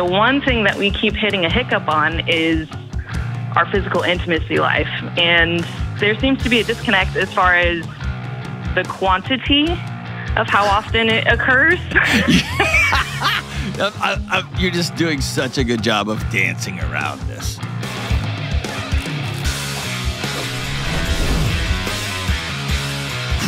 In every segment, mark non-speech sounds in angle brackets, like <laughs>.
The one thing that we keep hitting a hiccup on is our physical intimacy life. And there seems to be a disconnect as far as the quantity of how often it occurs. <laughs> I, I, you're just doing such a good job of dancing around this.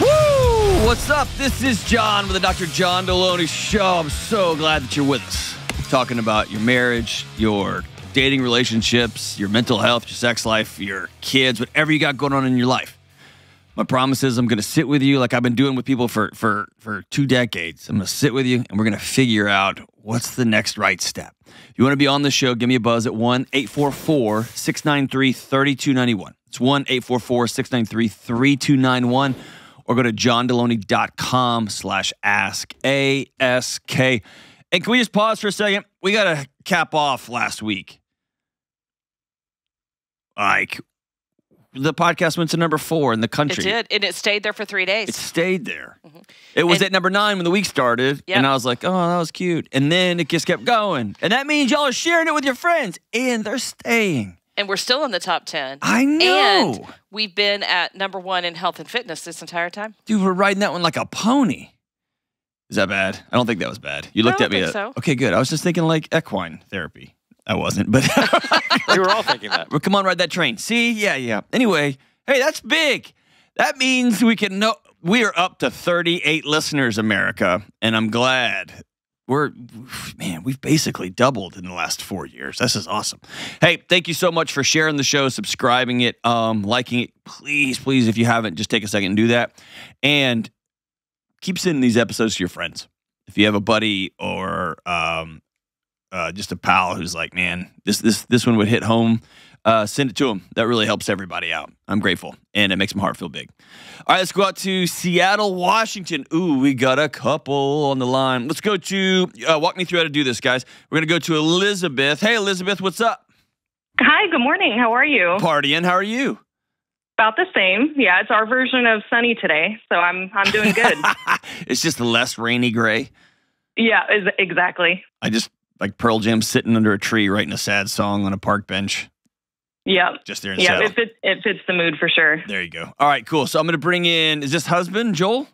Woo! What's up? This is John with the Dr. John Delony Show. I'm so glad that you're with us. Talking about your marriage, your dating relationships, your mental health, your sex life, your kids, whatever you got going on in your life. My promise is I'm going to sit with you like I've been doing with people for for for two decades. I'm going to sit with you and we're going to figure out what's the next right step. If you want to be on the show, give me a buzz at 1 844 693 3291. It's 1 844 693 3291 or go to johndelony.com slash ask ask and can we just pause for a second we got to cap off last week like the podcast went to number four in the country It did, and it stayed there for three days. it stayed there mm-hmm. it was And- at number nine when the week started Yep. and i was like oh that was cute and then it just kept going and that means y'all are sharing it with your friends and they're staying and we're still in the top 10. i know And we've been at number one in health and fitness this entire time. Dude, we're riding that one like a pony. Is that bad? I don't think that was bad. You I looked don't at me. think so. Okay, good. I was just thinking like equine therapy. I wasn't, but <laughs> We were all thinking that. Well, <laughs> come on, ride that train. See, yeah, yeah. Anyway, hey, that's big. That means we can know we are up to 38 listeners, America, and I'm glad. We're man, we've basically doubled in the last four years. This is awesome. Hey, thank you so much for sharing the show, subscribing it, um, liking it. Please, please, if you haven't, just take a second and do that. And keep sending these episodes to your friends. If you have a buddy or um, uh, just a pal who's like, man, this this this one would hit home, uh, send it to them. That really helps everybody out. I'm grateful, and it makes my heart feel big. All right, let's go out to Seattle, Washington. Ooh, we got a couple on the line. Let's go to uh, walk me through how to do this, guys. We're gonna go to Elizabeth. Hey, Elizabeth, what's up? Hi, good morning. How are you? Partying? How are you? About the same. Yeah, it's our version of sunny today, so I'm I'm doing good. <laughs> it's just less rainy gray. yeah, is exactly. I just like Pearl Jam sitting under a tree writing a sad song on a park bench, Yeah. just there in Yeah, it fits it fits the mood for sure. There you go. All right, cool. So I'm gonna bring in. Is this husband Joel?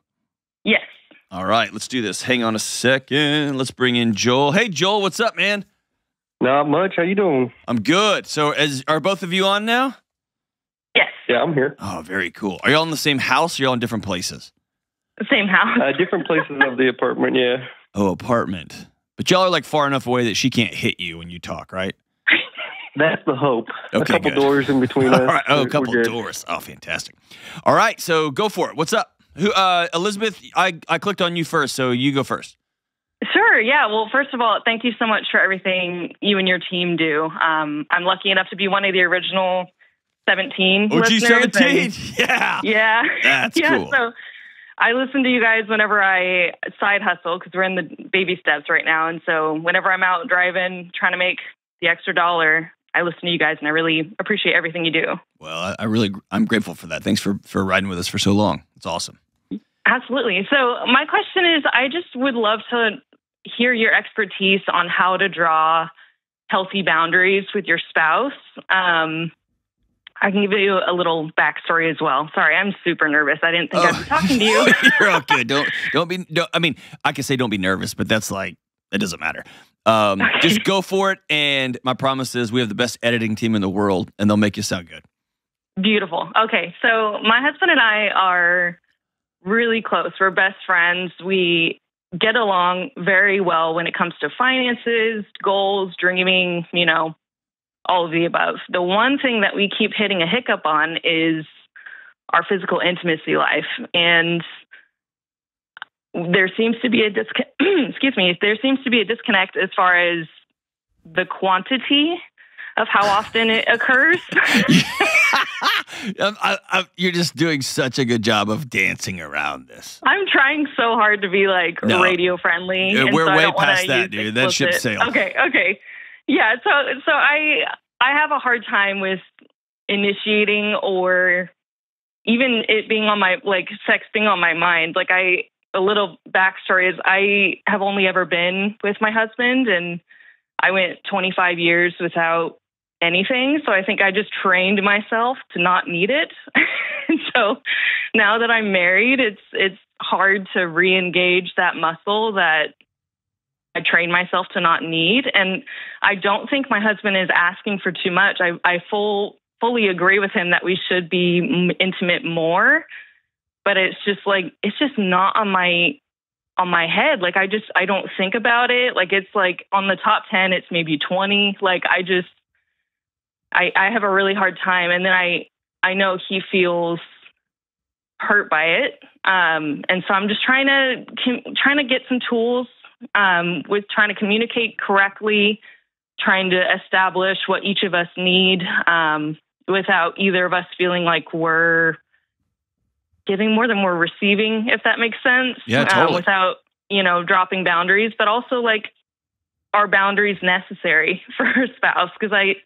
Yes. All right, let's do this. Hang on a second. Let's bring in Joel. Hey, Joel, what's up, man? Not much. How you doing? I'm good. So, as are both of you on now? Yes. Yeah, I'm here. Oh, very cool. Are y'all in the same house? Or y'all in different places? Same house. Uh, different places of the <laughs> apartment. Yeah. Oh, apartment. But y'all are like far enough away that she can't hit you when you talk, right? That's the hope. Okay, a couple good. doors in between <laughs> us. All right. Oh, a couple doors. Oh, fantastic. All right. So go for it. What's up? Who? Uh, Elizabeth. I I clicked on you first, so you go first. Sure. Yeah. Well, first of all, thank you so much for everything you and your team do. Um, I'm lucky enough to be one of the original 17 OG listeners. and- seventeen. <laughs> Yeah. Yeah. That's yeah. cool. So I listen to you guys whenever I side hustle because we're in the baby steps right now. And so whenever I'm out driving, trying to make the extra dollar, I listen to you guys and I really appreciate everything you do. Well, I, I really I'm grateful for that. Thanks for for riding with us for so long. It's awesome. Absolutely. So my question is I just would love to hear your expertise on how to draw healthy boundaries with your spouse. Um, I can give you a little backstory as well. Sorry, I'm super nervous. I didn't think I'd be talking to <laughs> you. You're all good. Don't don't be. Don't, I mean, I can say don't be nervous, but that's like it doesn't matter. Um, Okay. Just go for it. And my promise is we have the best editing team in the world, and they'll make you sound good. Beautiful. Okay, so my husband and I are really close. We're best friends. We get along very well when it comes to finances, goals, dreaming, you know, all of the above. The one thing that we keep hitting a hiccup on is our physical intimacy life. And there seems to be a disconnect, <clears throat> excuse me, there seems to be a disconnect as far as the quantity of how often it occurs. <laughs> I, I, you're just doing such a good job of dancing around this. I'm trying so hard to be like No. radio friendly. We're so way past that, dude. That ship sailed. Okay, okay. Yeah, so so I I have a hard time with initiating or even it being on my like sex being on my mind. Like I a little backstory is I have only ever been with my husband and I went 25 years without anything. So I think I just trained myself to not need it. <laughs> so now that I'm married, it's it's hard to re-engage that muscle that I train myself to not need. And I don't think my husband is asking for too much. I, I full fully agree with him that we should be intimate more, but it's just like it's just not on my on my head. Like I just I don't think about it. Like it's like on the top ten, it's maybe twenty. Like I just I I have a really hard time, and then I I know he feels hurt by it, um, and so I'm just trying to trying to get some tools um, with trying to communicate correctly, trying to establish what each of us need um, without either of us feeling like we're giving more than we're receiving, if that makes sense. Yeah, totally. Um, without you know dropping boundaries, but also like are boundaries necessary <laughs> for a spouse? Because I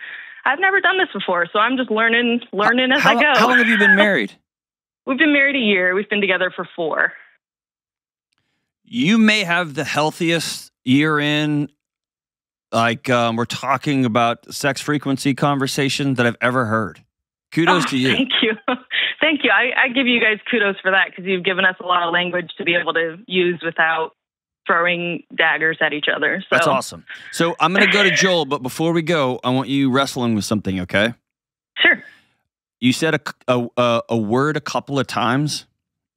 I've never done this before, so I'm just learning learning as how, I go. How long have you been <laughs> married? We've been married a year. We've been together for four. You may have the healthiest year in, like um, we're talking about sex frequency conversation that I've ever heard. Kudos Oh, to you. Thank you. <laughs> Thank you. I, I give you guys kudos for that because you've given us a lot of language to be able to use without throwing daggers at each other. So That's awesome. So I'm going to go to Joel, but before we go, I want you wrestling with something, okay? Sure. You said a, a, a, a word a couple of times,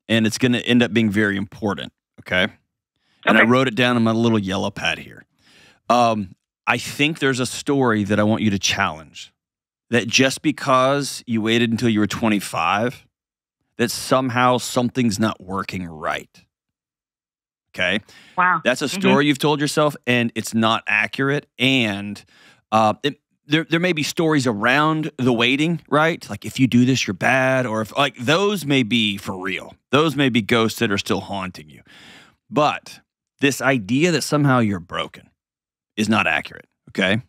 and it's going to end up being very important, okay? And I wrote it down on my little yellow pad here. Um, I think there's a story that I want you to challenge. That just because you waited until you were 25, that somehow something's not working right. Okay. Wow. That's a Mhm. story you've told yourself, and it's not accurate. And uh, it, there, there may be stories around the waiting, right? Like if you do this, you're bad, or if like those may be for real. Those may be ghosts that are still haunting you. But this idea that somehow you're broken is not accurate. Okay.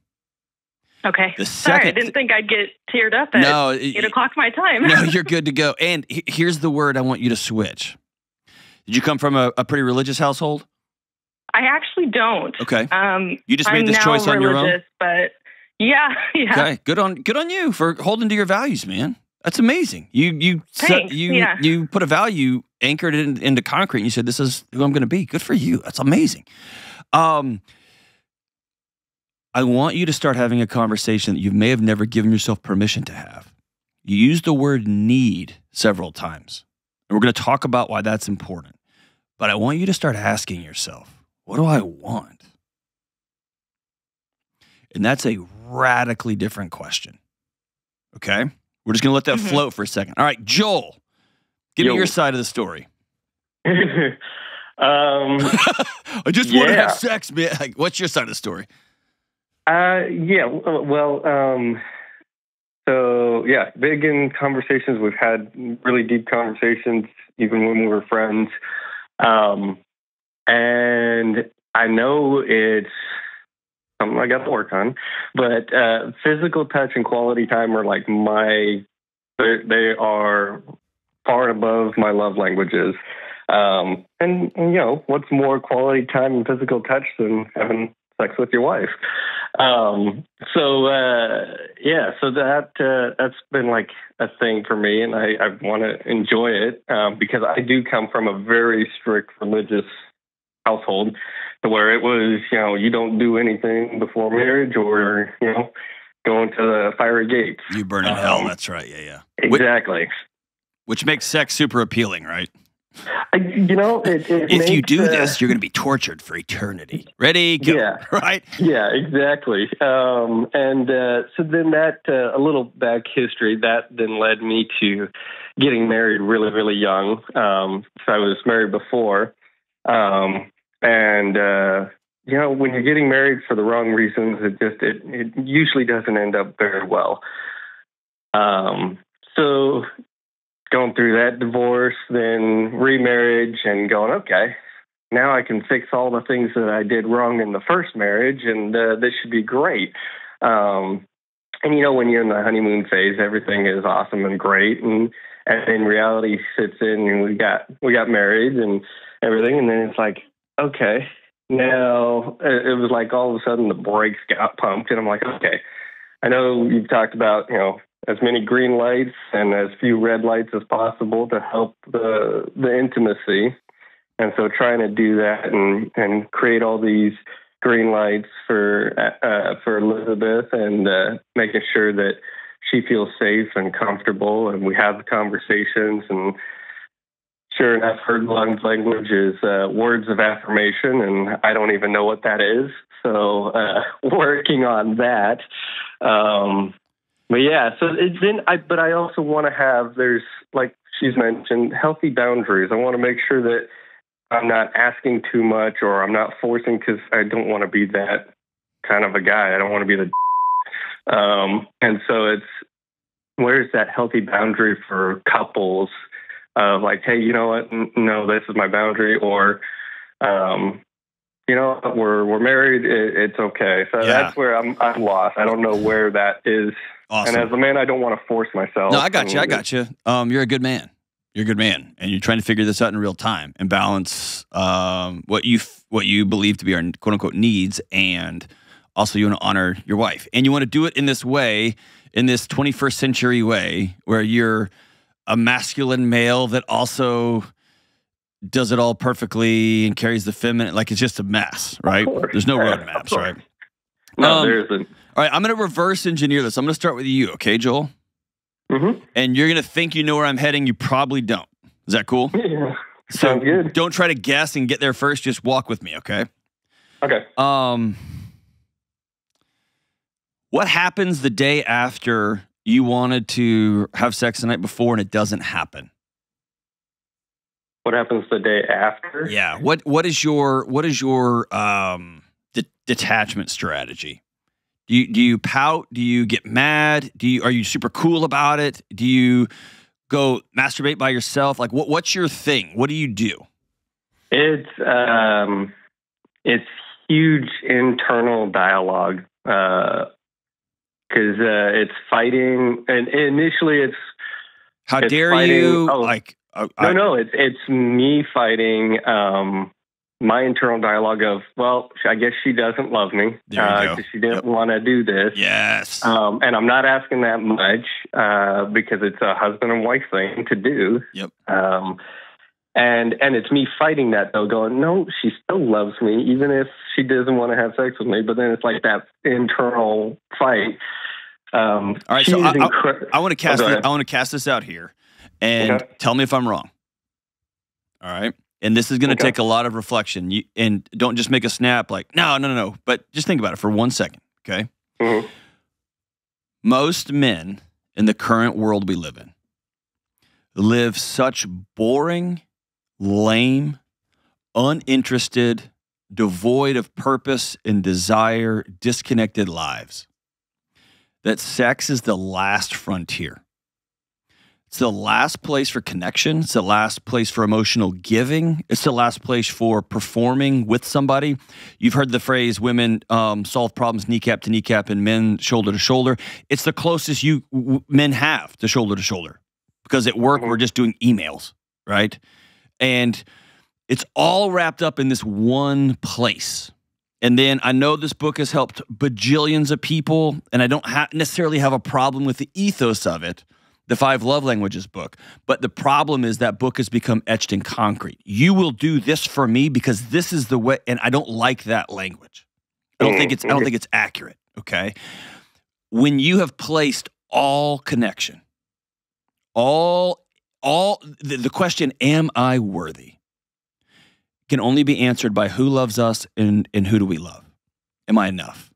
Okay. The Sorry, I didn't think I'd get teared up at No, eight it- o'clock my time. no, <laughs> you're good to go. And he- here's the word I want you to switch. Did you come from a, a pretty religious household? I actually don't. Okay. Um, You just made I'm this choice on your own? But yeah, <laughs> yeah. Okay, good on good on you for holding to your values, man. That's amazing. You you set, you yeah. you put a value anchored in, into concrete. and You said this is who I'm going to be. Good for you. That's amazing. Um, I want you to start having a conversation that you may have never given yourself permission to have. You used the word need several times, and we're going to talk about why that's important. But I want you to start asking yourself, what do I want? And that's a radically different question. Okay? We're just going to let that Mhm. float for a second. All right, Joel, give me your side of the story. <laughs> um, <laughs> I just want to have sex, man. Like, what's your side of the story? uh, yeah. Well, um, so yeah, big in conversations. We've had really deep conversations, even when we were friends. Um, and I know it's something I got to work on, but uh, physical touch and quality time are like my. They are far above my love languages. Um, and, you know, what's more quality time and physical touch than having sex with your wife? Um, so, uh, yeah, so that, uh, that's been like a thing for me and I, I want to enjoy it, um, because I do come from a very strict religious household where it was, you know, you don't do anything before marriage or, you know, going to the fiery gates. You burn in hell. Um, That's right. Yeah, yeah. Exactly. Which makes sex super appealing, right? I, you know, it, it If you do uh, this, you're going to be tortured for eternity. Ready? Go. Yeah. <laughs> Right? Yeah, exactly. Um, and uh, so then that uh, a little back history that then led me to getting married really, really young. Um, so I was married before, um, and uh, you know when you're getting married for the wrong reasons, it just it, it usually doesn't end up very well. Um, so going through that divorce, then remarriage, and going okay now I can fix all the things that I did wrong in the first marriage, and uh, this should be great. Um, and you know, when you're in the honeymoon phase, everything is awesome and great, and and then reality sits in, and we got we got married and everything, and then it's like, okay, now it was like all of a sudden the brakes got pumped, and I'm like, okay, I know you've talked about you know as many green lights and as few red lights as possible to help the the intimacy, and so trying to do that and and create all these green lights for uh, for Elizabeth and uh, making sure that she feels safe and comfortable, and we have conversations and sure enough, her love language is uh, words of affirmation, and I don't even know what that is. So uh, <laughs> working on that. Um, but yeah, so it's. I but I also want to have there's like she's mentioned healthy boundaries. I want to make sure that I'm not asking too much or I'm not forcing because I don't want to be that kind of a guy. I don't want to be the. <laughs> Um, and so it's where's that healthy boundary for couples of like, hey, you know what? No, this is my boundary, or, um, you know, we're we're married. It, it's okay. So Yeah. that's where I'm I'm lost. I don't know where that is. Awesome. And as a man, I don't want to force myself. No, I got you. I got you. Um, you're a good man. You're a good man, and you're trying to figure this out in real time and balance um, what you f- what you believe to be our quote unquote needs, and also you want to honor your wife, and you want to do it in this way, in this 21st century way, where you're a masculine male that also does it all perfectly and carries the feminine. Like it's just a mess, right? There's no <laughs> roadmaps, right? No, Um, there isn't. All right, I'm going to reverse engineer this. I'm going to start with you, okay, Joel? Mm-hmm. and you're gonna think you know where I'm heading. You probably don't. Is that cool? <laughs> Yeah. So Sounds good. don't try to guess and get there first. Just walk with me, okay? Okay. Um, what happens the day after you wanted to have sex the night before and it doesn't happen? What happens the day after? Yeah. What What is your What is your um de- detachment strategy? Do you Do you pout? Do you get mad? Do you Are you super cool about it? Do you go masturbate by yourself? Like what What's your thing? What do you do? It's um, it's huge internal dialogue because uh, it's fighting, and initially it's How It's dare fighting- you? oh. Like uh, no, I- no, it's it's me fighting um, my internal dialogue of well, I guess she doesn't love me because she didn't Yep. want to do this. Yes. Um, and I'm not asking that much uh, because it's a husband and wife thing to do. Yep. Um, and and it's me fighting that though, going, no, she still loves me, even if she doesn't want to have sex with me. But then it's like that internal fight. Um, All right, so I- I- incre- I want to cast. go this. I want to cast this out here, and Okay. tell me if I'm wrong. All right, and this is going to Okay. take a lot of reflection. You, and don't just make a snap like no, no, no, no. But just think about it for one second. Okay. Mhm. Most men in the current world we live in live such boring, lame, uninterested, devoid of purpose and desire, disconnected lives that sex is the last frontier. It's the last place for connection. It's the last place for emotional giving. It's the last place for performing with somebody. You've heard the phrase women um, solve problems kneecap to kneecap and men shoulder to shoulder. It's the closest you w- men have to shoulder to shoulder because at work we're just doing emails, right? And it's all wrapped up in this one place. And then I know this book has helped bajillions of people, and I don't ha- necessarily have a problem with the ethos of it, the Five Love Languages book. But the problem is that book has become etched in concrete. You will do this for me because this is the way, and I don't like that language. I don't think it's I don't think it's accurate. Okay, when you have placed all connection, all all the, the question, "Am I worthy?" can only be answered by who loves us and, and who do we love? Am I enough?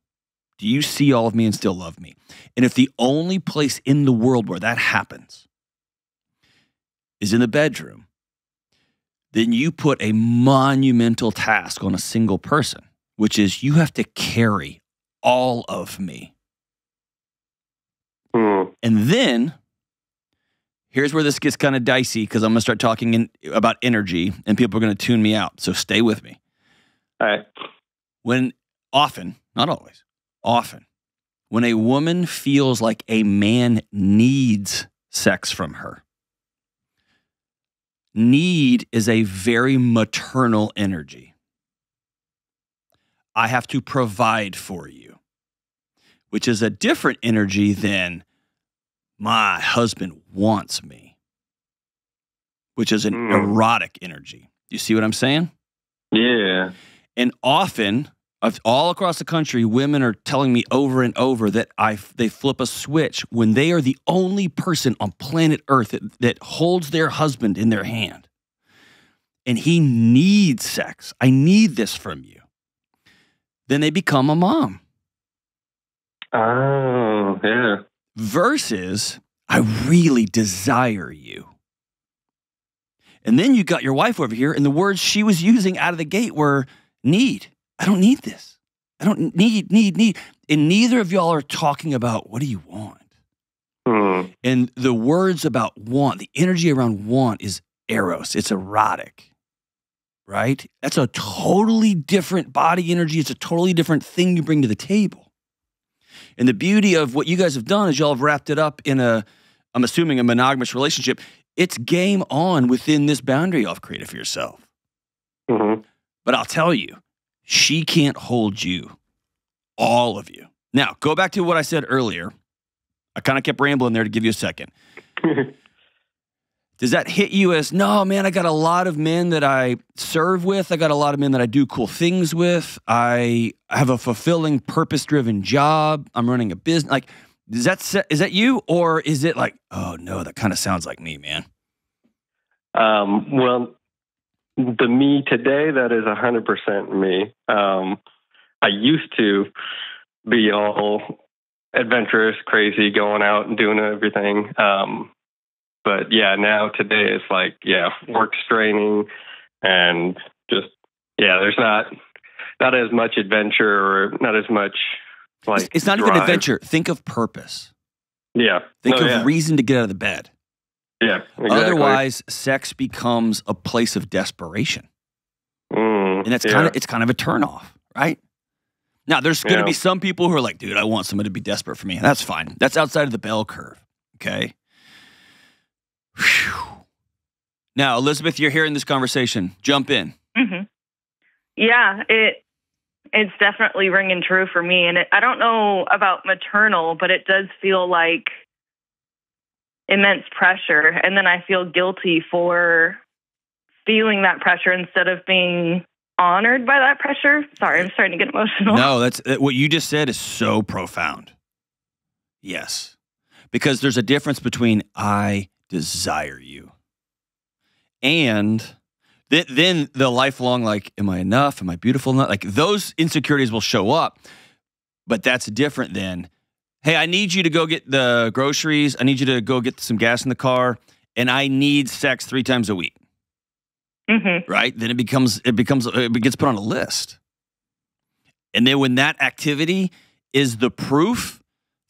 Do you see all of me and still love me? And if the only place in the world where that happens is in the bedroom, then you put a monumental task on a single person, which is you have to carry all of me. Hmm. And then here's where this gets kind of dicey because I'm going to start talking in, about energy and people are going to tune me out. So stay with me. All right. When often, not always, often, when a woman feels like a man needs sex from her, need is a very maternal energy. I have to provide for you, which is a different energy than my husband wants me, which is an Hmm. erotic energy. You see what I'm saying? Yeah. And often, all across the country, women are telling me over and over that I they flip a switch when they are the only person on planet Earth that, that holds their husband in their hand. And he needs sex. I need this from you. Then they become a mom. Oh, yeah. Versus, I really desire you. And then you got your wife over here, and the words she was using out of the gate were need. I don't need this. I don't need, need, need. And neither of y'all are talking about what do you want. Hmm. And the words about want, the energy around want is eros, it's erotic, right? That's a totally different body energy. It's a totally different thing you bring to the table. And the beauty of what you guys have done is y'all have wrapped it up in a, I'm assuming, a monogamous relationship. It's game on within this boundary y'all have created for yourself. Mm-hmm. But I'll tell you, she can't hold you, all of you. Now, go back to what I said earlier. I kind of kept rambling there to give you a second. <laughs> Does that hit you as, no, man, I got a lot of men that I serve with. I got a lot of men that I do cool things with. I have a fulfilling, purpose driven job. I'm running a business. Like, is that, is that you? Or is it like, oh, no, that kind of sounds like me, man? Um, well, the me today, that is 100% me. Um, I used to be all adventurous, crazy, going out and doing everything. Um, but yeah, now today it's like, yeah, work straining and just, yeah, there's not, not as much adventure or not as much like, It's, it's not even adventure. Think of purpose. Yeah. Think No, of yeah. reason to get out of the bed. Yeah. Exactly. Otherwise, sex becomes a place of desperation. Mm, and that's yeah. kind of it's kind of a turnoff, right? Now, there's going to Yeah. be some people who are like, "Dude, I want someone to be desperate for me." That's fine. That's outside of the bell curve. Okay. Whew. Now, Elizabeth, you're hearing this conversation. Jump in. Mm-hmm. Yeah, it it's definitely ringing true for me, and it, I don't know about maternal, but it does feel like immense pressure, and then I feel guilty for feeling that pressure instead of being honored by that pressure. Sorry, I'm starting to get emotional. No, that's uh, what you just said is so profound. Yes. Because there's a difference between I desire you and th- then the lifelong like am I enough? Am I beautiful enough? Like those insecurities will show up. But that's different than hey, I need you to go get the groceries. I need you to go get some gas in the car and I need sex 3 times a week hmm right? Then it becomes it becomes it gets put on a list. And then when that activity is the proof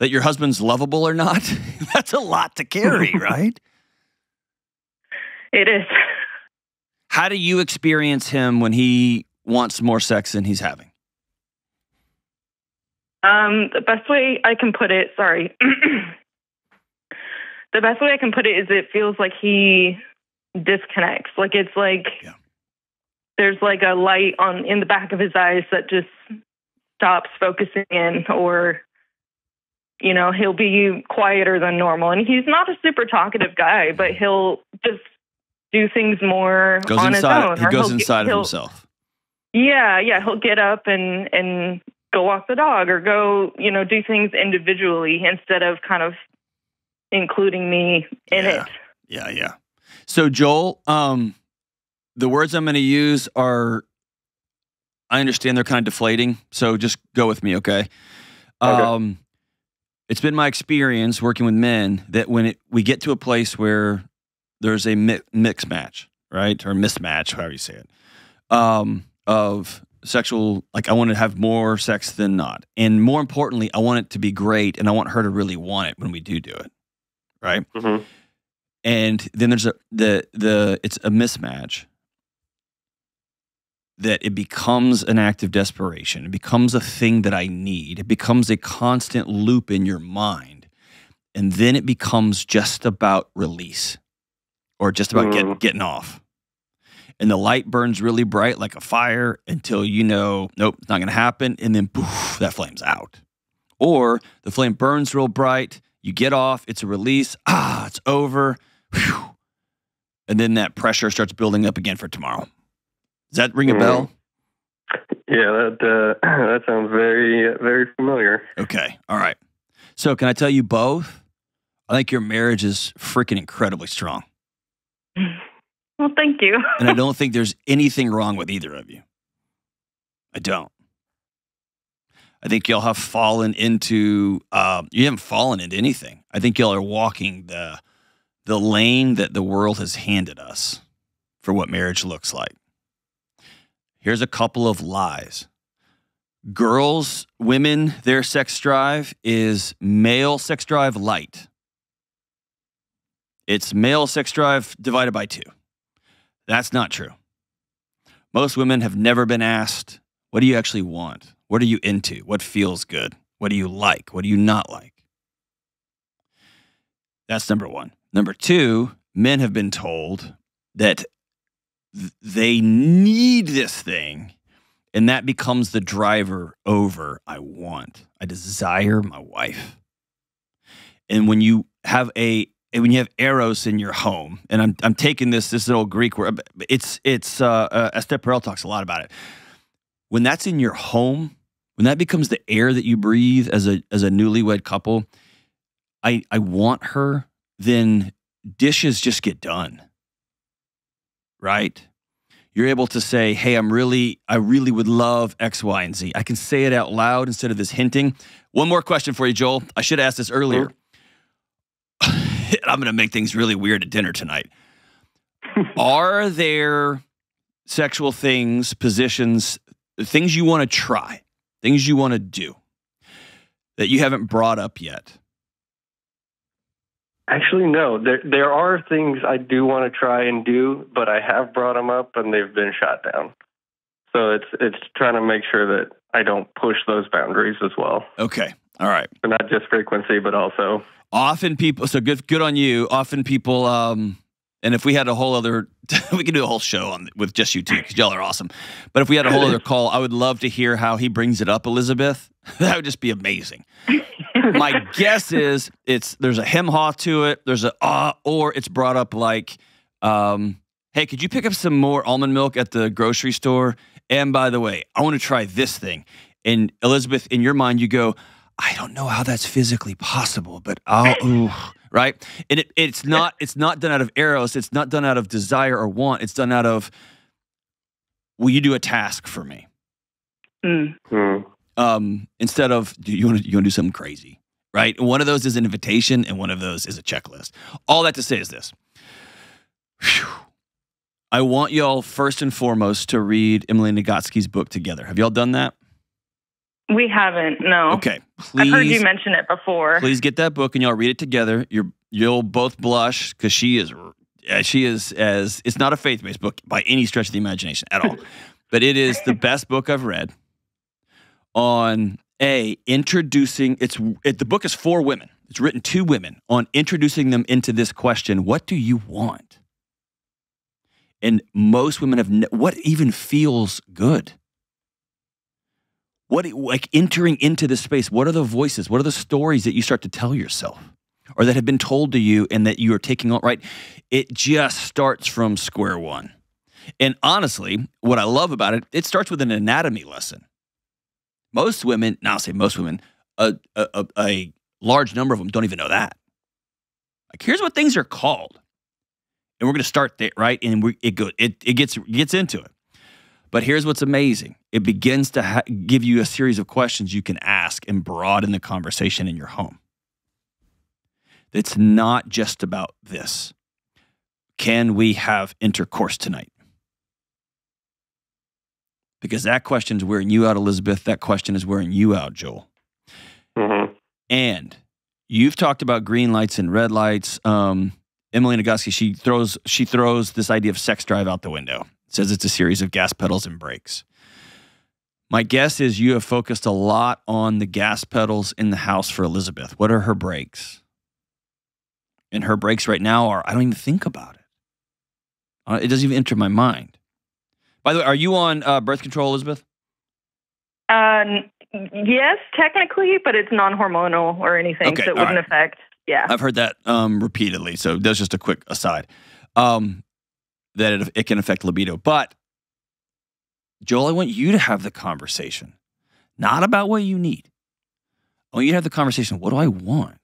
that your husband's lovable or not, <laughs> that's a lot to carry, <laughs> right? It is. How do you experience him when he wants more sex than he's having? Um, the best way I can put it, sorry. <clears throat> the best way I can put it is it feels like he disconnects. Like it's like Yeah. there's like a light on in the back of his eyes that just stops focusing in or you know, he'll be quieter than normal. And he's not a super talkative guy, but he'll just do things more Goes on inside. his own. He goes he'll inside of he'll- himself. yeah, yeah, he'll get up and and go walk the dog or go, you know, do things individually instead of kind of including me in Yeah. it. Yeah, yeah. So Joel, um, the words I'm going to use are, I understand they're kind of deflating. So just go with me, okay? Okay. Um, it's been my experience working with men that when it, we get to a place where there's a mi- mix match, right, or mismatch, however you say it, um, of sexual, like I want to have more sex than not, and more importantly, I want it to be great, and I want her to really want it when we do do it, right? Mhm. and then there's a the the it's a mismatch that it becomes an act of desperation it becomes a thing that i need it becomes a constant loop in your mind and then it becomes just about release or just about Mm. get, getting off and the light burns really bright like a fire until you know, nope, it's not going to happen. And then poof, that flame's out. Or the flame burns real bright, you get off, it's a release, ah, it's over. Whew. And then that pressure starts building up again for tomorrow. Does that ring a Mhm. bell? Yeah, that uh, <clears throat> that sounds very very familiar. Okay. All right. So, can I tell you both? I think your marriage is freaking incredibly strong. Well, thank you. And I <laughs> don't think there's anything wrong with either of you. I don't. I think y'all have fallen into, um, you haven't fallen into anything. I think y'all are walking the, the lane that the world has handed us for what marriage looks like. Here's a couple of lies. Girls, women, their sex drive is male sex drive light. It's male sex drive divided by two. That's not true. Most women have never been asked, What do you actually want? What are you into? What feels good? What do you like? What do you not like? That's number one. Number two, men have been told that th- they need this thing, and that becomes the driver over I want. I desire my wife. And when you have a when you have eros in your home, and I'm I'm taking this this little Greek word, it's it's uh, uh Esther Perel talks a lot about it. When that's in your home, when that becomes the air that you breathe as a as a newlywed couple, I I want her. Then dishes just get done, right? You're able to say, "Hey, I'm really I really would love X, Y, and Z." I can say it out loud instead of this hinting. One more question for you, Joel. I should have asked this earlier. <laughs> I'm going to make things really weird at dinner tonight. <laughs> Are there sexual things, positions, things you want to try, things you want to do that you haven't brought up yet? Actually, no. There there are things I do want to try and do, but I have brought them up and they've been shot down. So it's it's trying to make sure that I don't push those boundaries as well. Okay. All right. So not just frequency, but also Often people, so good, good on you. Often people, um, and if we had a whole other, <laughs> we could do a whole show on with just you two because y'all are awesome. But if we had a whole other <laughs> call, I would love to hear how he brings it up, Elizabeth. <laughs> that would just be amazing. <laughs> My guess is it's there's a hem haw to it. There's a ah, or it's brought up like, um, hey, could you pick up some more almond milk at the grocery store? And by the way, I want to try this thing. And Elizabeth, in your mind, you go, I don't know how that's physically possible, but I'll <laughs> ooh, right. And it, it's not it's not done out of eros. It's not done out of desire or want. It's done out of will you do a task for me Mm. hmm. Um, instead of do you want to you want to do something crazy, right? One of those is an invitation, and one of those is a checklist. All that to say is this. Phew. I want y'all first and foremost to read Emily Nagoski's book together. Have y'all done that? We haven't. No. Okay, I've heard you please, mention it before. please get that book and y'all read it together. You're you'll both blush because she is uh, she is as it's not a faith based book by any stretch of the imagination at all, but it is the best book I've read on a introducing it's it, the book is for women. It's written to women on introducing them into this question: What do you want? And most women have what even feels good. What like entering into this space? What are the voices? What are the stories that you start to tell yourself, or that have been told to you, and that you are taking on? Right, it just starts from square one. And honestly, what I love about it, it starts with an anatomy lesson. Most women, now I'll say most women, a, a, a, large number of them don't even know that. Like, here's what things are called, and we're going to start there, right? And we, it go, it it gets gets into it. But here's what's amazing: it begins to give you a series of questions you can ask and broaden the conversation in your home. It's not just about this. Can we have intercourse tonight? Because that question is wearing you out, Elizabeth. That question is wearing you out, Joel. hmm And you've talked about green lights and red lights. Um, Emily Nagoski, she throws she throws this idea of sex drive out the window. Says it's a series of gas pedals and brakes. My guess is you have focused a lot on the gas pedals in the house for Elizabeth. What are her brakes? And her brakes right now are I don't even think about it. Uh, it doesn't even enter my mind. By the way, are you on uh, birth control, Elizabeth? Uh, yes, technically, but it's non-hormonal or anything, Okay, so it wouldn't right. affect. Yeah. I've heard that um, repeatedly. So that's just a quick aside. Um, that it, it can affect libido. But Joel, I want you to have the conversation, not about what you need. I want you to have the conversation. What do I want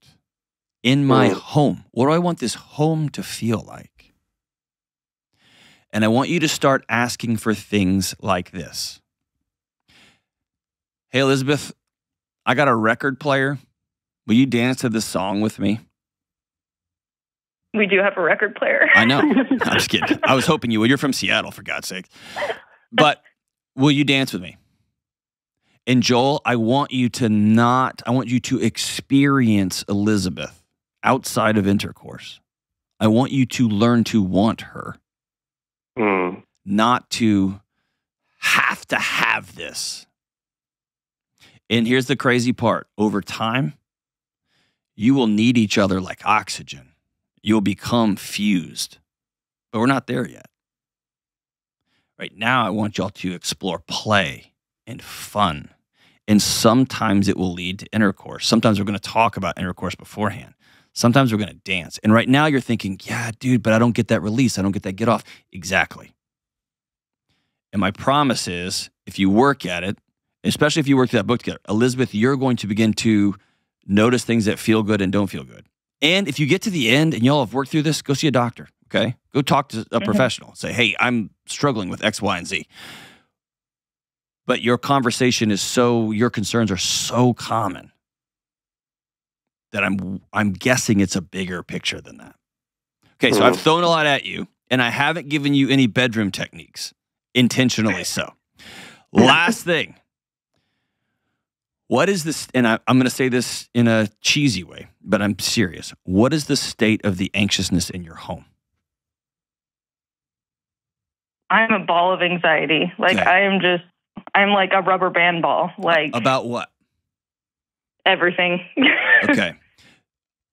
in my home? What do I want this home to feel like? And I want you to start asking for things like this. Hey, Elizabeth, I got a record player. Will you dance to this song with me? We do have a record player. I know. <laughs> I'm just kidding. I was hoping you would. You're from Seattle, for God's sake. But will you dance with me? And Joel, I want you to not, I want you to experience Elizabeth outside of intercourse. I want you to learn to want her, Mm. not to have to have this. And here's the crazy part over time, you will need each other like oxygen. You'll become fused, but we're not there yet. Right now, I want y'all to explore play and fun. And sometimes it will lead to intercourse. Sometimes we're going to talk about intercourse beforehand. Sometimes we're going to dance. And right now, you're thinking, yeah, dude, but I don't get that release. I don't get that get off. Exactly. And my promise is if you work at it, especially if you work through that book together, Elizabeth, you're going to begin to notice things that feel good and don't feel good. And if you get to the end and y'all have worked through this, go see a doctor. Okay. Go talk to a Mhm. professional. Say, hey, I'm struggling with X, Y, and Z. But your conversation is so, your concerns are so common that I'm I'm guessing it's a bigger picture than that. Okay, so I've Mhm. thrown a lot at you, and I haven't given you any bedroom techniques, intentionally so. Last thing. What is this? And I, I'm going to say this in a cheesy way, but I'm serious. What is the state of the anxiousness in your home? I'm a ball of anxiety. Like Okay. I am just, I'm like a rubber band ball. Like About what? everything. <laughs> Okay.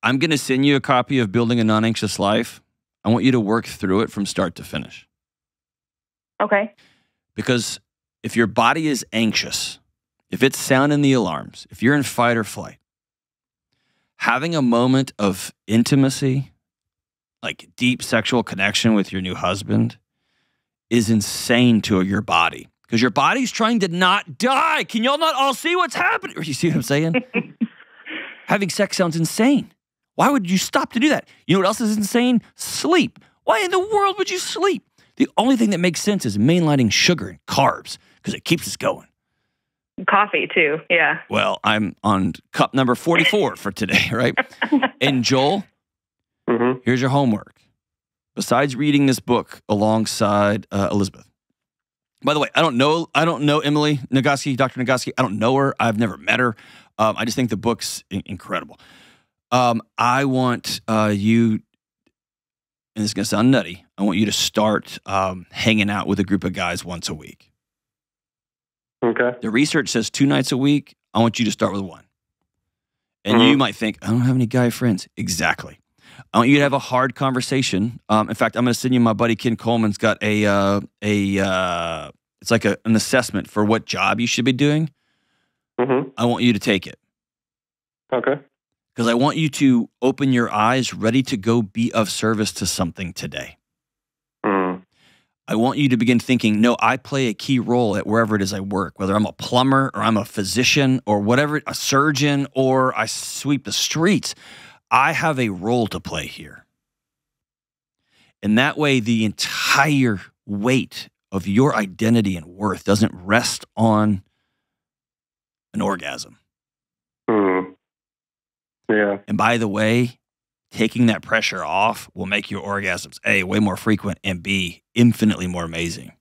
I'm going to send you a copy of Building a Non Anxious Life. I want you to work through it from start to finish. okay. Because if your body is anxious, if it's sounding the alarms, if you're in fight or flight, having a moment of intimacy, like deep sexual connection with your new husband, is insane to your body because your body's trying to not die. Can y'all not all see what's happening? <laughs> You see what I'm saying? <laughs> Having sex sounds insane. Why would you stop to do that? You know what else is insane? Sleep. Why in the world would you sleep? The only thing that makes sense is mainlining sugar and carbs because it keeps us going. Coffee too. Yeah. Well, I'm on cup number 44 for today, <laughs> right? And Joel, hmm here's your homework. Besides reading this book alongside uh, Elizabeth. By the way, I don't know. I don't know Emily Nagoski, Dr. Nagoski. I don't know her. I've never met her. Um, I just think the book's in- incredible. Um, I want uh, you, and this is gonna sound nutty. I want you to start um, hanging out with a group of guys once a week. Okay. The research says two nights a week. I want you to start with one. And you Mhm. might think, I don't have any guy friends. Exactly. I want you to have a hard conversation. Um, in fact, I'm going to send you my buddy Ken Coleman's got a uh, a uh, it's like a, an assessment for what job you should be doing. Mm-hmm. I want you to take it Okay. Because I want you to open your eyes, ready to go be of service to something today. Mm. I want you to begin thinking, no, I play a key role at wherever it is I work, whether I'm a plumber or I'm a physician or whatever, a surgeon or I sweep the streets. I have a role to play here. And that way, the entire weight of your identity and worth doesn't rest on an orgasm. Yeah. And by the way, taking that pressure off will make your orgasms A, way more frequent, and B, infinitely more amazing.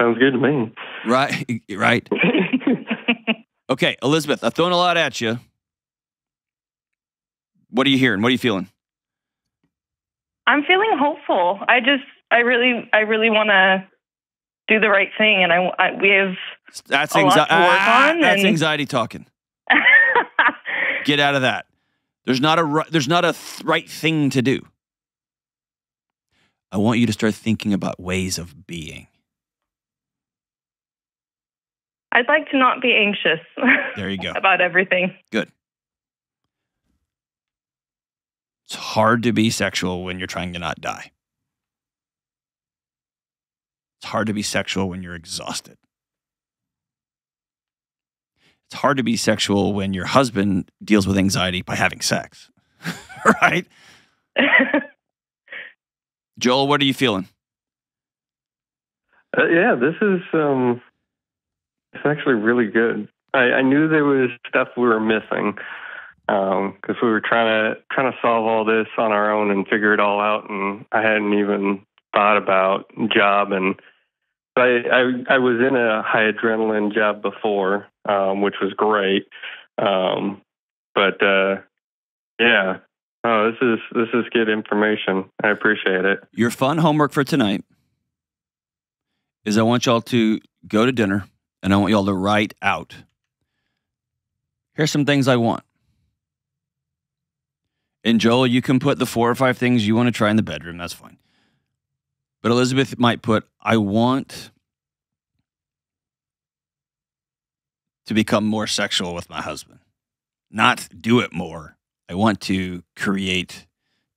Sounds good to me. Right, <laughs> right. <laughs> Okay, Elizabeth, I've thrown a lot at you. What are you hearing? What are you feeling? I'm feeling hopeful. I just, I really, I really want to do the right thing, and I, I we have. That's, A lot to work ah, on, that's and- anxiety talking. <laughs> Get out of that. There's not a there's not a th right thing to do. I want you to start thinking about ways of being. I'd like to not be anxious. There you go. <laughs> about everything. Good. It's hard to be sexual when you're trying to not die. It's hard to be sexual when you're exhausted. It's hard to be sexual when your husband deals with anxiety by having sex. <laughs> right? <laughs> Joel, what are you feeling? Uh, yeah, this is um, it's actually really good. I, I knew there was stuff we were missing because we were trying to trying to solve all this on our own and figure it all out, and I hadn't even thought about job and. I, I I was in a high adrenaline job before, um, which was great, um, but uh, yeah, oh, this is this is good information. I appreciate it. Your fun homework for tonight is I want y'all to go to dinner and I want y'all to write out. Here's some things I want. And Joel, you can put the four or five things you want to try in the bedroom. That's fine. But Elizabeth might put, I want to become more sexual with my husband, not do it more. I want to create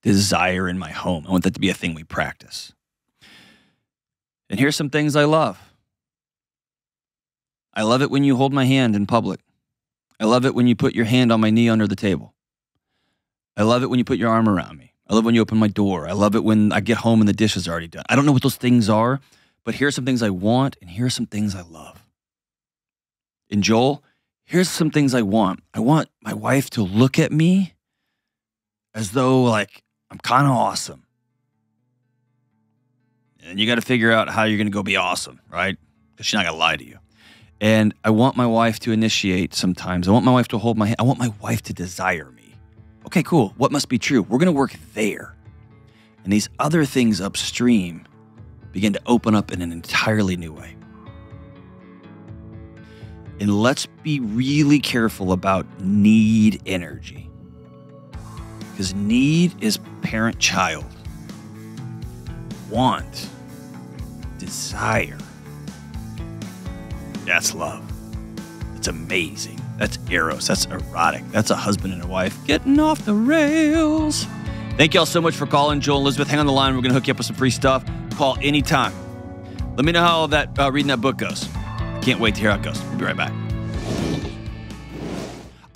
desire in my home. I want that to be a thing we practice. And here's some things I love. I love it when you hold my hand in public. I love it when you put your hand on my knee under the table. I love it when you put your arm around me. I love when you open my door. I love it when I get home and the dishes are already done. I don't know what those things are, but here's some things I want and here's some things I love. And Joel, here's some things I want. I want my wife to look at me as though like I'm kind of awesome. And you got to figure out how you're going to go be awesome, right? Because she's not going to lie to you. And I want my wife to initiate sometimes. I want my wife to hold my hand. I want my wife to desire me. Okay, cool. What must be true? We're going to work there. And these other things upstream begin to open up in an entirely new way. And let's be really careful about need energy. Because need is parent child, want, desire. That's love. It's amazing. That's eros. That's erotic. That's a husband and a wife getting off the rails. Thank y'all so much for calling, Joel and Elizabeth. Hang on the line. We're going to hook you up with some free stuff. Call anytime. Let me know how that uh, reading that book goes. Can't wait to hear how it goes. We'll be right back.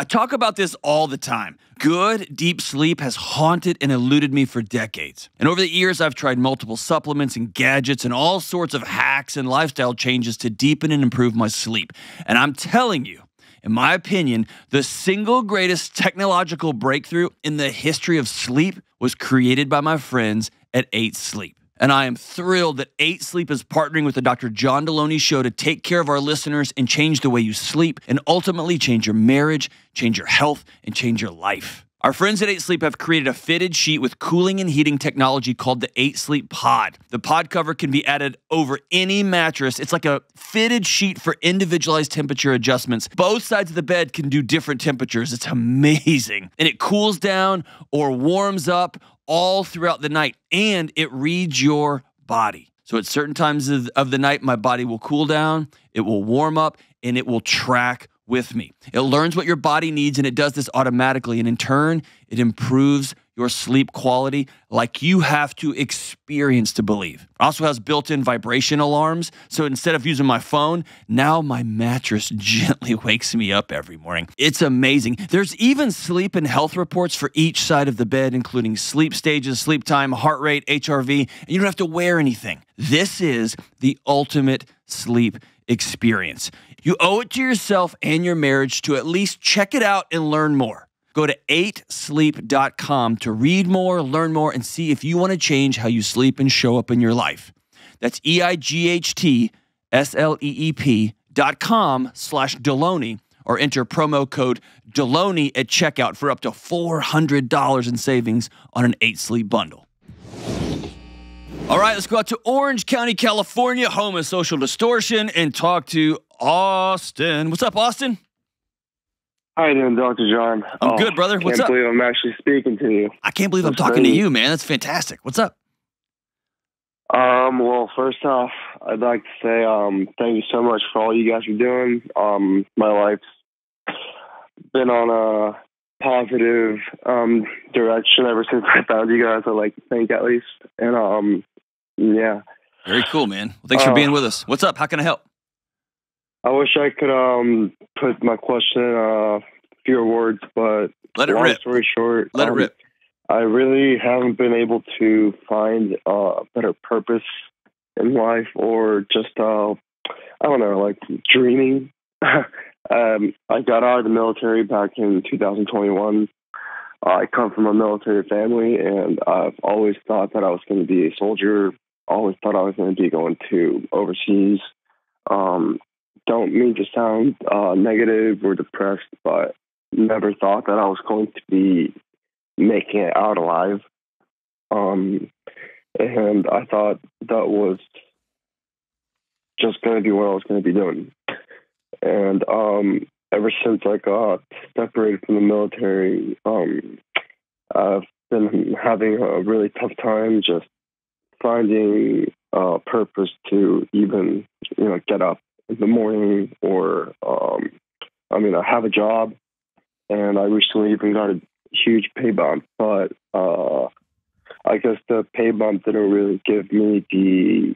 I talk about this all the time. Good, deep sleep has haunted and eluded me for decades. And over the years, I've tried multiple supplements and gadgets and all sorts of hacks and lifestyle changes to deepen and improve my sleep. And I'm telling you, in my opinion, the single greatest technological breakthrough in the history of sleep was created by my friends at 8 Sleep. And I am thrilled that 8 Sleep is partnering with the Dr. John Delony Show to take care of our listeners and change the way you sleep and ultimately change your marriage, change your health, and change your life. Our friends at 8 Sleep have created a fitted sheet with cooling and heating technology called the 8 Sleep Pod. The pod cover can be added over any mattress. It's like a fitted sheet for individualized temperature adjustments. Both sides of the bed can do different temperatures. It's <laughs> amazing. And it cools down or warms up all throughout the night and it reads your body. So at certain times of, of the night, my body will cool down, it will warm up, and it will track with me. It learns what your body needs and it does this automatically. And in turn, it improves your sleep quality like you have to experience to believe. It also has built in vibration alarms. So instead of using my phone, now my mattress <laughs> gently wakes me up every morning. It's amazing. There's even sleep and health reports for each side of the bed, including sleep stages, sleep time, heart rate, HRV, and you don't have to wear anything. This is the ultimate sleep experience. You owe it to yourself and your marriage to at least check it out and learn more. Go to 8sleep.com to read more, learn more, and see if you want to change how you sleep and show up in your life. That's E I G H T S L E E P dot com slash Delony or enter promo code Delony at checkout for up to $400 in savings on an 8 sleep bundle. All right, let's go out to Orange County, California, home of Social Distortion, and talk to Austin. What's up, Austin? How you doing, Dr. John? I'm good, brother. What's can't up? believe I'm actually speaking to you. I can't believe I'm That's talking to you, man. That's fantastic. What's up? Um, well, first off, I'd like to say um, thank you so much for all you guys are doing. Um, my life's been on a positive um, direction ever since I found you guys. I like to think at least, and um, yeah, Very cool, man. Well, thanks for Uh, being with us. What's up? How can I help? I wish I could um put my question in a few words, but Let it long rip. story short, Let it um, rip. I really haven't been able to find uh, a better purpose in life or just, uh, I don't know, like dreaming. <laughs> um, I got out of the military back in 2021. I come from a military family, and I've always thought that I was going to be a soldier. Always thought I was going to be going to overseas. Um, don't mean to sound uh, negative or depressed, but never thought that I was going to be making it out alive. Um, and I thought that was just going to be what I was going to be doing. And um, ever since I got separated from the military, um, I've been having a really tough time just finding a purpose to even, you know, get up in the morning or, um, I mean, I have a job and I recently even got a huge pay bump, but uh, I guess the pay bump didn't really give me the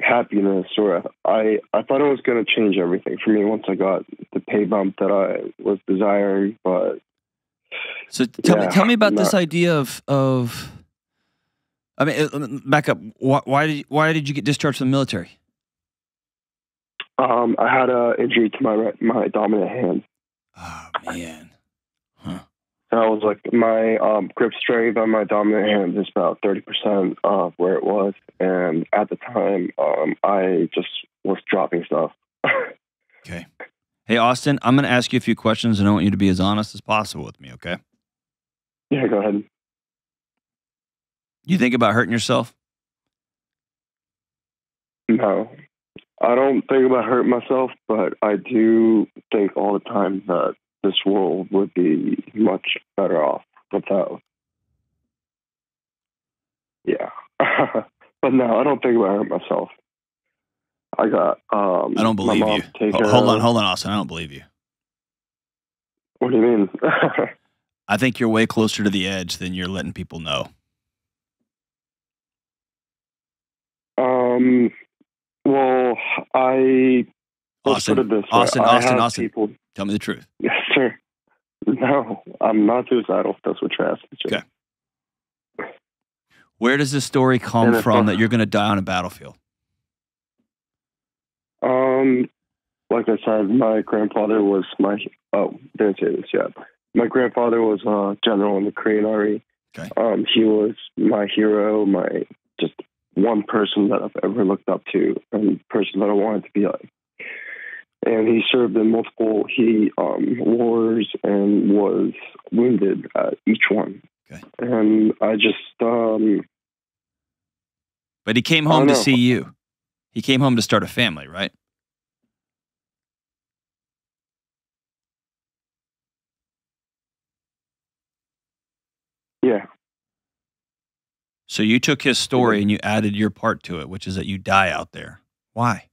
happiness, or I I thought it was going to change everything for me once I got the pay bump that I was desiring, but So tell me, tell me about this idea of of. I mean, uh, back up. Why, why did you, why did you get discharged from the military? um, I had a injury to my right, my dominant hand. Oh man, So I was like, my um, grip strength on my dominant hand is about 30% of where it was. And at the time, um, I just was dropping stuff. <laughs> okay. Hey Austin, I'm going to ask you a few questions, and I want you to be as honest as possible with me. Okay? yeah, go ahead. You think about hurting yourself? No, I don't think about hurting myself, but I do think all the time that this world would be much better off without. Yeah, <laughs> but no, I don't think about hurting myself. I got. Um, I don't believe you. to Take Ho- Hold on, hold on, Austin. I don't believe you. What do you mean? <laughs> I think you're way closer to the edge than you're letting people know. Um. Well, I. Austin, put it this way. Austin, I Austin, Austin. People, Tell me the truth. yes, sir. No, I'm not suicidal. If that's what you're asking. sir. Okay. Where does this story come from that you're going to die on a battlefield? Um, like I said, my grandfather was my. Oh, didn't say this yet. My grandfather was a general in the Korean Army. Okay. Um, he was my hero, my just one person that I've ever looked up to, and person that I wanted to be like. And he served in multiple he um, wars and was wounded at each one. Okay. And I just um, But he came home to know. see you. He came home to start a family, right? yeah, So you took his story and you added your part to it, which is that you die out there. Why?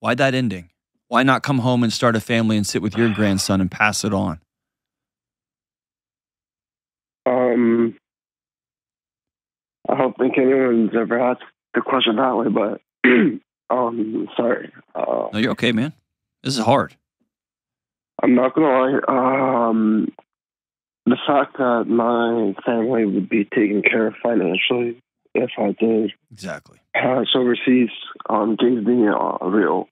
Why that ending? Why not come home and start a family and sit with your grandson and pass it on? Um, I don't think anyone's ever asked the question that way, but <clears throat> um, sorry. Uh, No, you're okay, man. This is hard. I'm not gonna lie. Um, the fact that my family would be taken care of financially if I did Exactly. pass overseas um, gave me a real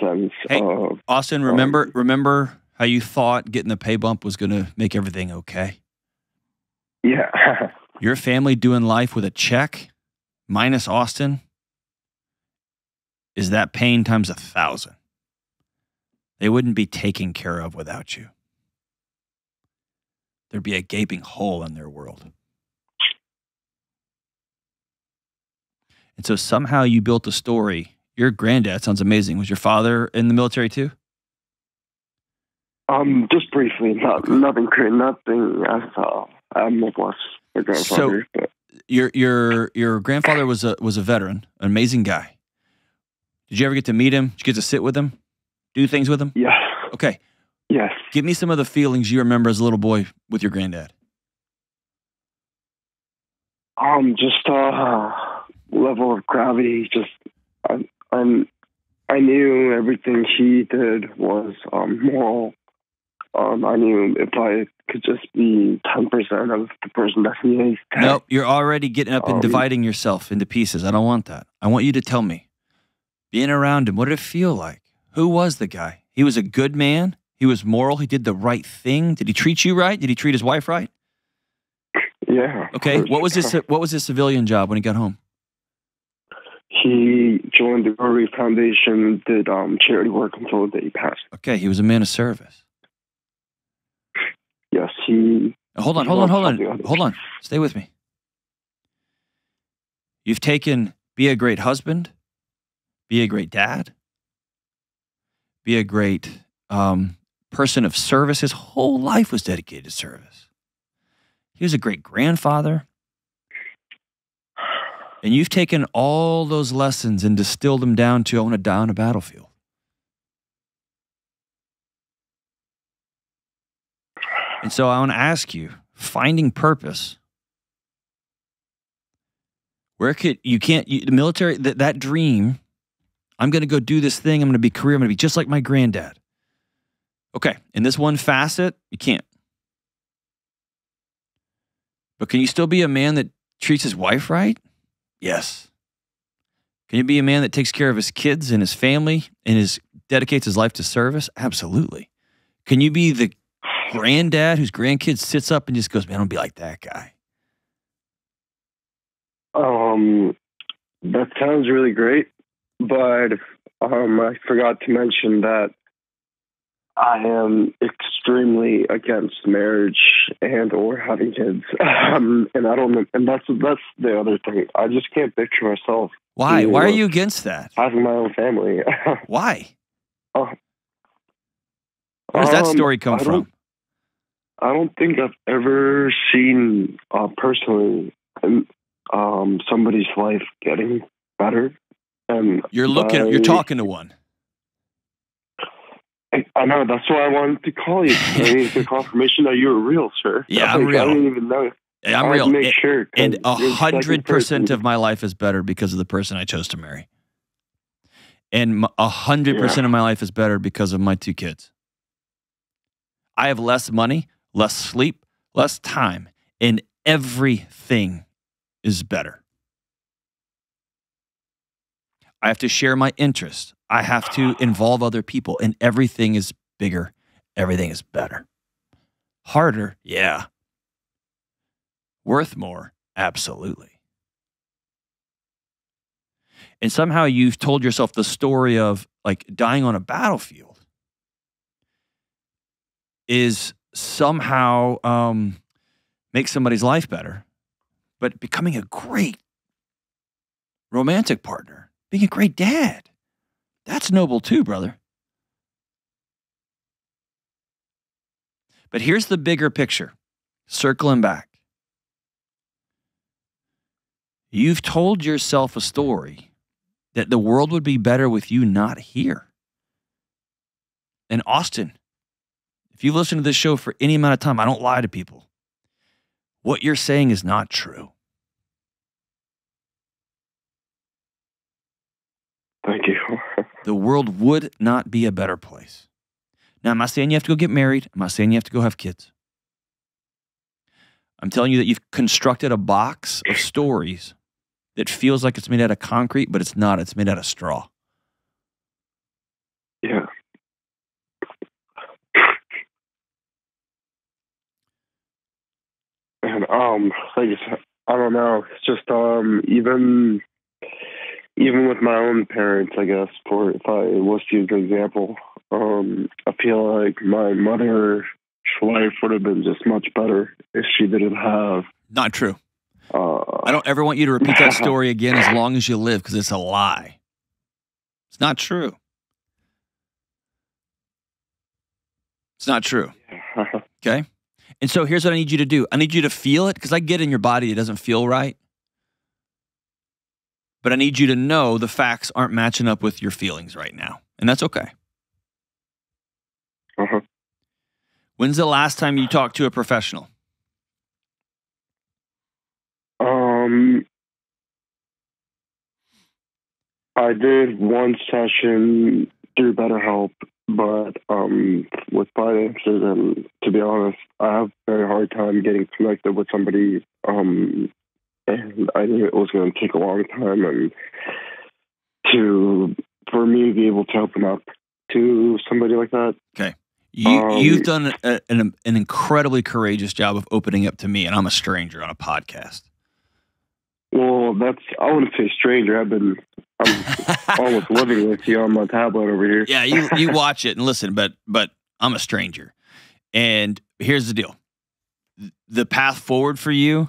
sense Hey. of Austin, remember remember how you thought getting the pay bump was going to make everything okay? yeah. <laughs> Your family doing life with a check minus Austin is that pain times a thousand. They wouldn't be taken care of without you. There'd be a gaping hole in their world. And so somehow you built a story. Your granddad sounds amazing. Was your father in the military too? um, just briefly, not Okay. nothing, nothing as uh, I'm like less the grandfather, but your your your grandfather was a was a veteran, an amazing guy. Did you ever get to meet him? Did you get to sit with him, do things with him? Yeah. Okay, Yes. give me some of the feelings you remember as a little boy with your granddad. Um, just uh, level of gravity. Just I, I'm. I knew everything he did was um, moral. Um, I knew if I could just be ten percent of the person that he is. Nope, you're already getting up and Um, dividing yourself into pieces. I don't want that. I want you to tell me, being around him, what did it feel like? Who was the guy? He was a good man. He was moral. He did the right thing. Did he treat you right? Did he treat his wife right? Yeah. Okay. What was his What was his civilian job when he got home? He joined the Rotary Foundation, did um, charity work until the day he passed. Okay, he was a man of service. Yes, he. Now, Hold on, He hold on, hold on, hold on. Stay with me. You've taken be a great husband, be a great dad, be a great um, person of service. His whole life was dedicated to service. He was a great grandfather. And you've taken all those lessons and distilled them down to I want to die on a battlefield. And so I want to ask you, finding purpose. Where could you can't you, the military that that dream? I'm going to go do this thing. I'm going to be career. I'm going to be just like my granddad. Okay, in this one facet, you can't. But can you still be a man that treats his wife right? Yes. Can you be a man that takes care of his kids and his family and his dedicates his life to service? Absolutely. Can you be the granddad whose grandkid sits up and just goes, "Man, don't be like that guy." Um, that sounds really great, but um, I forgot to mention that I am extremely against marriage and or having kids. <laughs> Um, and I don't, and that's that's the other thing. I just can't picture myself Why? Why are you against that? having my own family. <laughs> Why? Oh. Where does that Um, story come I from? I don't think I've ever seen uh, personally um, somebody's life getting better. And You're looking. You're talking to one. I, know that's why I wanted to call you. I need the <laughs> confirmation that you're real, sir. Yeah, I'm Like, real. I didn't even know. I'm real. Make And- sure, And a hundred percent of my life is better because of the person I chose to marry. And a hundred percent of my life is better because of my two kids. I have less money, less sleep, less time, and everything is better. I have to share my interests. I have to involve other people, and everything is bigger. Everything is better. Harder, yeah. Worth more, absolutely. And somehow you've told yourself the story of like dying on a battlefield is somehow um, make somebody's life better, but becoming a great romantic partner, being a great dad, that's noble too, brother. But here's the bigger picture, circling back. You've told yourself a story that the world would be better with you not here. And Austin, if you listen to this show for any amount of time, I don't lie to people. What you're saying is not true. Thank you. The world would not be a better place. Now, I'm not saying you have to go get married. I'm not saying you have to go have kids. I'm telling you that you've constructed a box of stories that feels like it's made out of concrete, but it's not. It's made out of straw. yeah. And um, I said, I don't know. It's just um, even even with my own parents, I guess. For if I was to use an example, um, I feel like my mother's life would have been just much better if she didn't have. Not true. Uh, I don't ever want you to repeat that <laughs> story again as long as you live because it's a lie. It's not true. It's not true. <laughs> Okay. And so here's what I need you to do I need you to feel it because I get in your body it doesn't feel right. But I need you to know the facts aren't matching up with your feelings right now. And that's okay. Uh-huh. When's the last time you talked to a professional? Um, I did one session through BetterHelp, but um, with finances and to be honest, I have a very hard time getting connected with somebody. Um, and I knew it was going to take a long time, and to for me to be able to open up to somebody like that. Okay. You, Um, you've done a, an, an incredibly courageous job of opening up to me, and I'm a stranger on a podcast. Well, that's I wouldn't say stranger. I've been I'm <laughs> almost living with you on my tablet over here. yeah, you you watch it and listen, but but I'm a stranger. And here's the deal. The path forward for you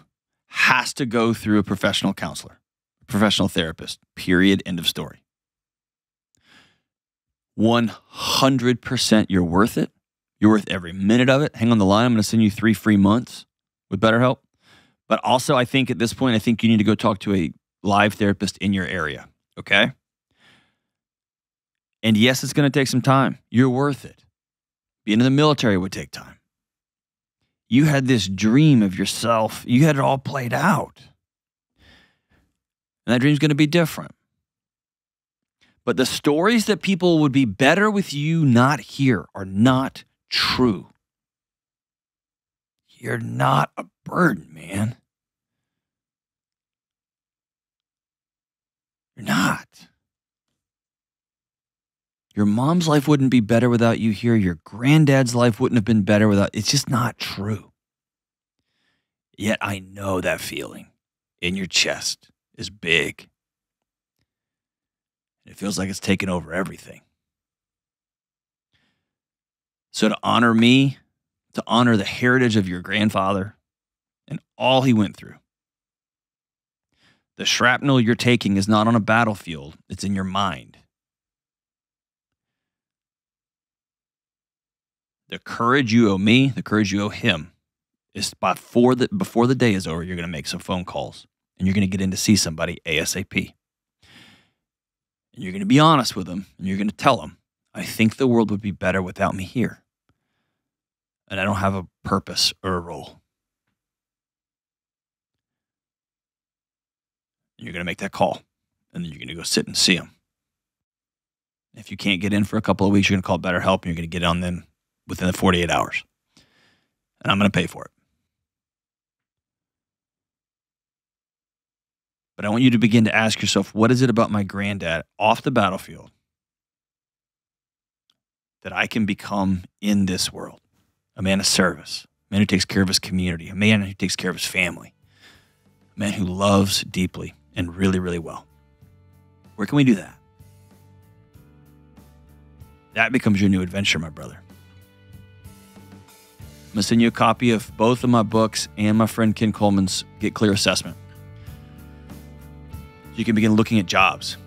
has to go through a professional counselor, professional therapist. Period. End of story. 100% you're worth it. You're worth every minute of it. Hang on the line. I'm going to send you 3 free months with BetterHelp. But also I think at this point I think you need to go talk to a live therapist in your area, okay? And yes, it's going to take some time. You're worth it. Being in the military would take time. You had this dream of yourself, you had it all played out. And that dream's going to be different. But the stories that people would be better with you not here are not true. You're not a burden, man. You're not. Your mom's life wouldn't be better without you here. Your granddad's life wouldn't have been better without. It's just not true. Yet I know that feeling in your chest is big. It feels like it's taken over everything. So to honor me, to honor the heritage of your grandfather and all he went through. The shrapnel you're taking is not on a battlefield, it's in your mind. The courage you owe me, the courage you owe him, is before the, before the day is over, you're going to make some phone calls and you're going to get in to see somebody ASAP. And you're going to be honest with them and you're going to tell them, I think the world would be better without me here. And I don't have a purpose or a role. And you're going to make that call and then you're going to go sit and see them. If you can't get in for a couple of weeks, you're going to call BetterHelp and you're going to get on them within the 48 hours. And I'm going to pay for it. But I want you to begin to ask yourself what is it about my granddad off the battlefield that I can become in this world? A man of service, a man who takes care of his community, a man who takes care of his family, a man who loves deeply and really, really well. Where can we do that? That becomes your new adventure, my brother. I'm gonna send you a copy of both of my books and my friend Ken Coleman's Get Clear Assessment. You can begin looking at jobs.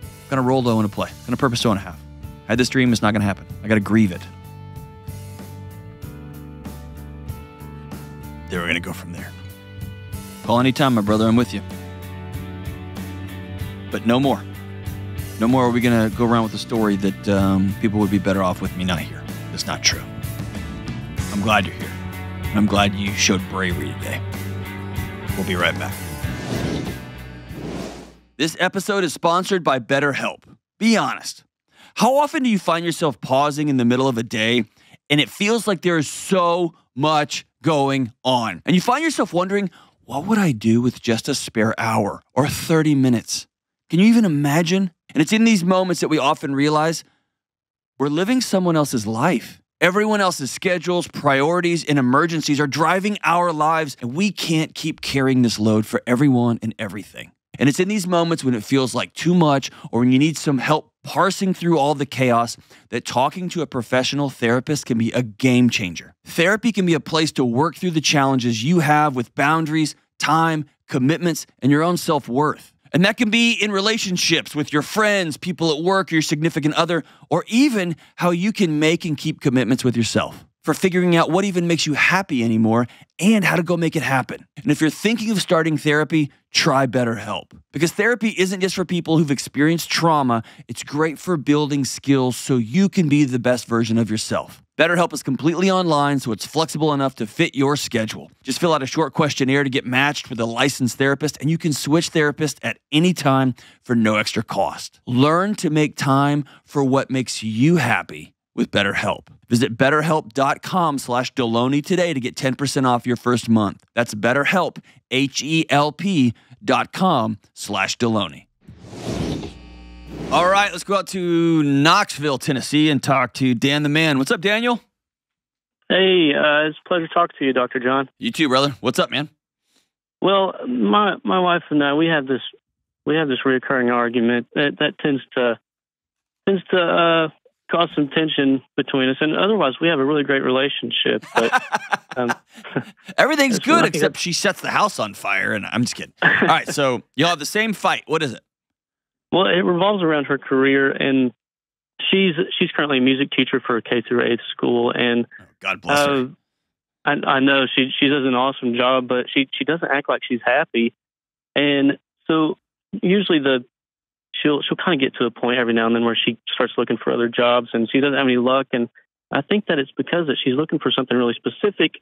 What kind of role do I want to play? Of purpose want to have? I had this dream, it's not gonna happen. I gotta grieve it. Then we're gonna go from there. Call anytime, my brother, I'm with you. But no more. No more are we gonna go around with the story that um, people would be better off with me not here. It's not true. I'm glad you're here. I'm glad you showed bravery today. We'll be right back. This episode is sponsored by BetterHelp. Be honest. How often do you find yourself pausing in the middle of a day and it feels like there is so much going on? And you find yourself wondering, what would I do with just a spare hour or 30 minutes? Can you even imagine? And it's in these moments that we often realize we're living someone else's life. Everyone else's schedules, priorities, and emergencies are driving our lives, and we can't keep carrying this load for everyone and everything. And it's in these moments when it feels like too much or when you need some help parsing through all the chaos that talking to a professional therapist can be a game changer. Therapy can be a place to work through the challenges you have with boundaries, time, commitments, and your own self worth. And that can be in relationships with your friends, people at work, your significant other, or even how you can make and keep commitments with yourself. for figuring out what even makes you happy anymore and how to go make it happen. And if you're thinking of starting therapy, try BetterHelp. Because therapy isn't just for people who've experienced trauma, it's great for building skills so you can be the best version of yourself. BetterHelp is completely online, so it's flexible enough to fit your schedule. Just fill out a short questionnaire to get matched with a licensed therapist, and you can switch therapists at any time for no extra cost. Learn to make time for what makes you happy with BetterHelp. Visit betterhelp.com slash Delony today to get 10% off your first month. That's betterhelp, H-E-L-P dot com slash Delony. All right, let's go out to Knoxville, Tennessee and talk to Dan the Man. What's up, Daniel? Hey, uh, it's a pleasure talking to you, Dr. John. You too, brother. What's up, man? Well, my my wife and I we have this we have this recurring argument that that tends to tends to uh, cause some tension between us, and otherwise we have a really great relationship. But <laughs> um, <laughs> Everything's good except she sets the house on fire, and I'm just kidding. All right, so <laughs> y'all have the same fight. What is it? Well, it revolves around her career, and she's she's currently a music teacher for a K through eighth school, and Oh, God bless her. Uh, I, I know she she does an awesome job, but she she doesn't act like she's happy, and so usually the she'll she'll kind of get to a point every now and then where she starts looking for other jobs, and she doesn't have any luck, and I think that it's because that she's looking for something really specific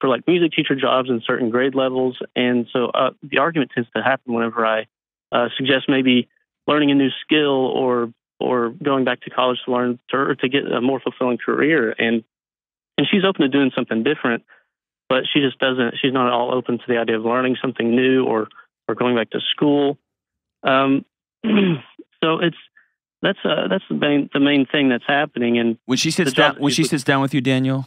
for like music teacher jobs in certain grade levels, and so uh, the argument tends to happen whenever I uh, suggest maybe learning a new skill or or going back to college to learn to, or to get a more fulfilling career and and she's open to doing something different, but she just doesn't. She's not at all open to the idea of learning something new or or going back to school. Um, <clears throat> so it's that's uh, that's the main the main thing that's happening. And When she sits down, when she with- sits down with you, Daniel,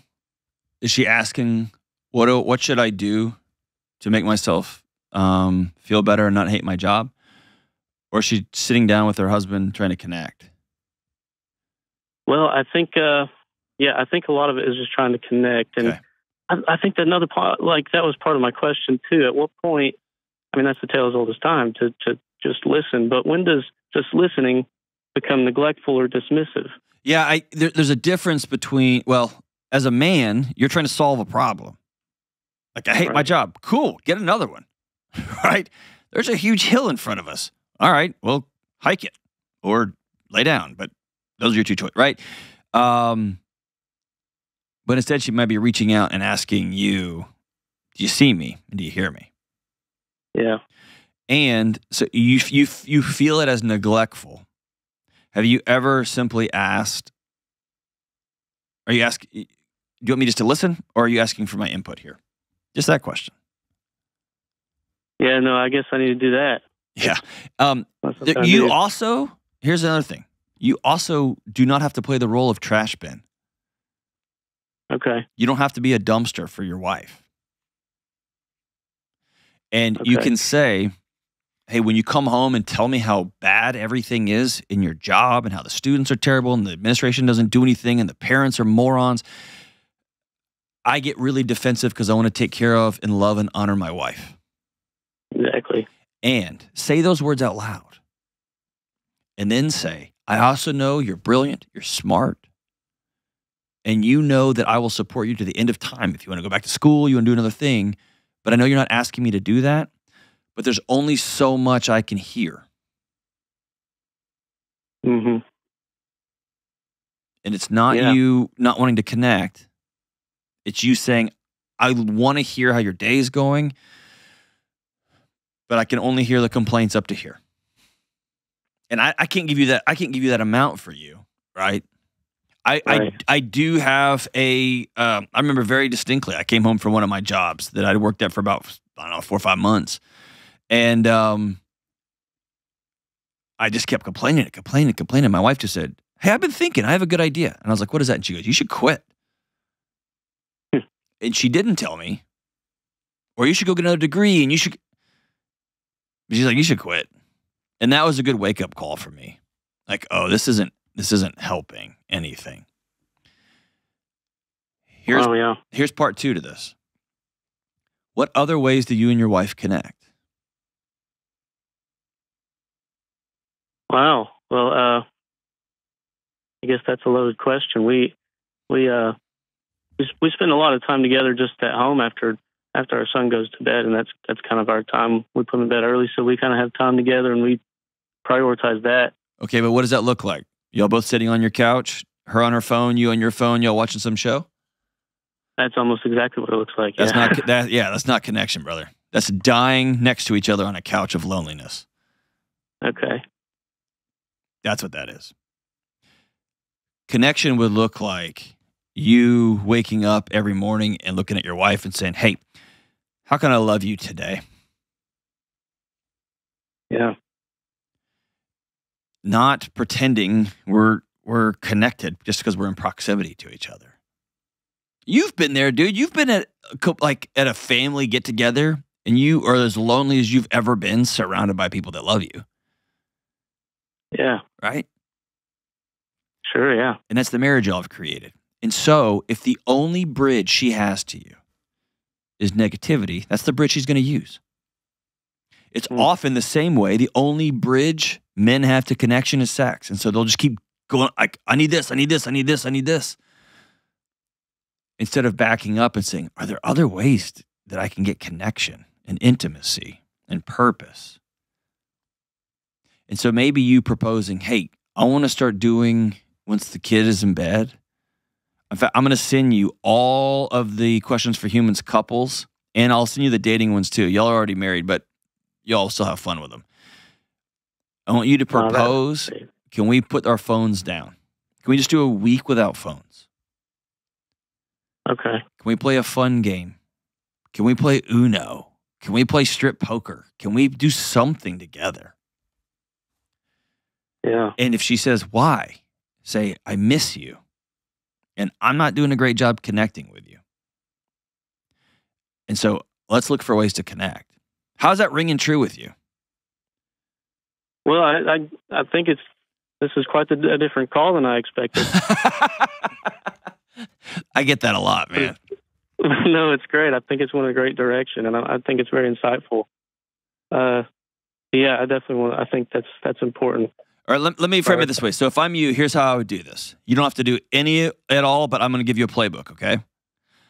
is she asking what what should I do to make myself um, feel better and not hate my job, or is she sitting down with her husband trying to connect? well, I think uh, yeah, I think a lot of it is just trying to connect. And Okay. I, I think that another part, like that was part of my question too. At what point? I mean, that's the tale as old as time to to just listen. But when does just listening become neglectful or dismissive? Yeah, I there, there's a difference between well, as a man, you're trying to solve a problem. Like I hate my job. Cool, get another one. <laughs> right? There's a huge hill in front of us. All right, well, hike it or lay down, but those are your two choices, right? Um but instead she might be reaching out and asking you, "Do you see me? And do you hear me?" Yeah. And so you you you feel it as neglectful. Have you ever simply asked? Are you asking? Do you want me just to listen, or are you asking for my input here? Just that question. Yeah. No, I guess I need to do that. Yeah. Um, That's what th- I you also here's another thing. You also do not have to play the role of trash bin. Okay. You don't have to be a dumpster for your wife. And you can say, hey, when you come home and tell me how bad everything is in your job and how the students are terrible and the administration doesn't do anything and the parents are morons, I get really defensive because I want to take care of and love and honor my wife. Exactly. And say those words out loud. And then say, I also know you're brilliant, you're smart, and you know that I will support you to the end of time. If you want to go back to school, you want to do another thing, but I know you're not asking me to do that, but there's only so much I can hear. hmm And it's not Yeah. you not wanting to connect, it's you saying, I want to hear how your day is going, but I can only hear the complaints up to here. And I, I can't give you that I can't give you that amount for you, right? I Right. I, I do have a um, I remember very distinctly. I came home from one of my jobs that I'd worked at for about I don't know four or five months, and um, I just kept complaining and complaining and complaining. My wife just said, "Hey, I've been thinking. I have a good idea." And I was like, "What is that?" And she goes, "You should quit." Hmm. and she didn't tell me, or you should go get another degree, and you should. She's like, "You should quit," and that was a good wake up call for me. Like, oh, this isn't this isn't helping anything. Here's oh yeah. here's part two to this. What other ways do you and your wife connect? Wow. Well, uh, I guess that's a loaded question. We we uh we, we spend a lot of time together just at home after after our son goes to bed, and that's that's kind of our time. We put him in bed early, so we kind of have time together, and we prioritize that. Okay, but what does that look like? Y'all both sitting on your couch, her on her phone, you on your phone, y'all watching some show? That's almost exactly what it looks like. That's yeah. not <laughs> that yeah, that's not connection, brother. That's dying next to each other on a couch of loneliness. okay. That's what that is. Connection would look like you waking up every morning and looking at your wife and saying, "Hey, how can I love you today?" Yeah. Not pretending we're we're connected just because we're in proximity to each other. You've been there, dude. You've been at a like at a family get together and you are as lonely as you've ever been surrounded by people that love you, Yeah. right? Sure. Yeah. And that's the marriage y'all have created. And so, if the only bridge she has to you is negativity, that's the bridge he's going to use. It's Hmm. often the same way. The only bridge men have to connection is sex. And so they'll just keep going, like, I need this, I need this, I need this, I need this. Instead of backing up and saying, Are there other ways that I can get connection and intimacy and purpose? And so maybe you proposing, Hey, I want to start doing once the kid is in bed. In fact, I'm going to send you all of the questions for humans couples, and I'll send you the dating ones too. Y'all are already married, but y'all still have fun with them. I want you to Oh, propose. Can we put our phones down? Can we just do a week without phones? Okay. Can we play a fun game? Can we play Uno? Can we play strip poker? Can we do something together? Yeah. And if she says, why? Say, I miss you. And I'm not doing a great job connecting with you. And so let's look for ways to connect. How's that ringing true with you? Well, I, I I think it's this is quite a, a different call than I expected. <laughs> I get that a lot, man. <laughs> no, it's great. I think it's one a great direction, and I, I think it's very insightful. Uh, yeah, I definitely want. I think that's that's important. All right, let, let me frame it this way. So if I'm you, here's how I would do this. You don't have to do any at all, but I'm going to give you a playbook, okay?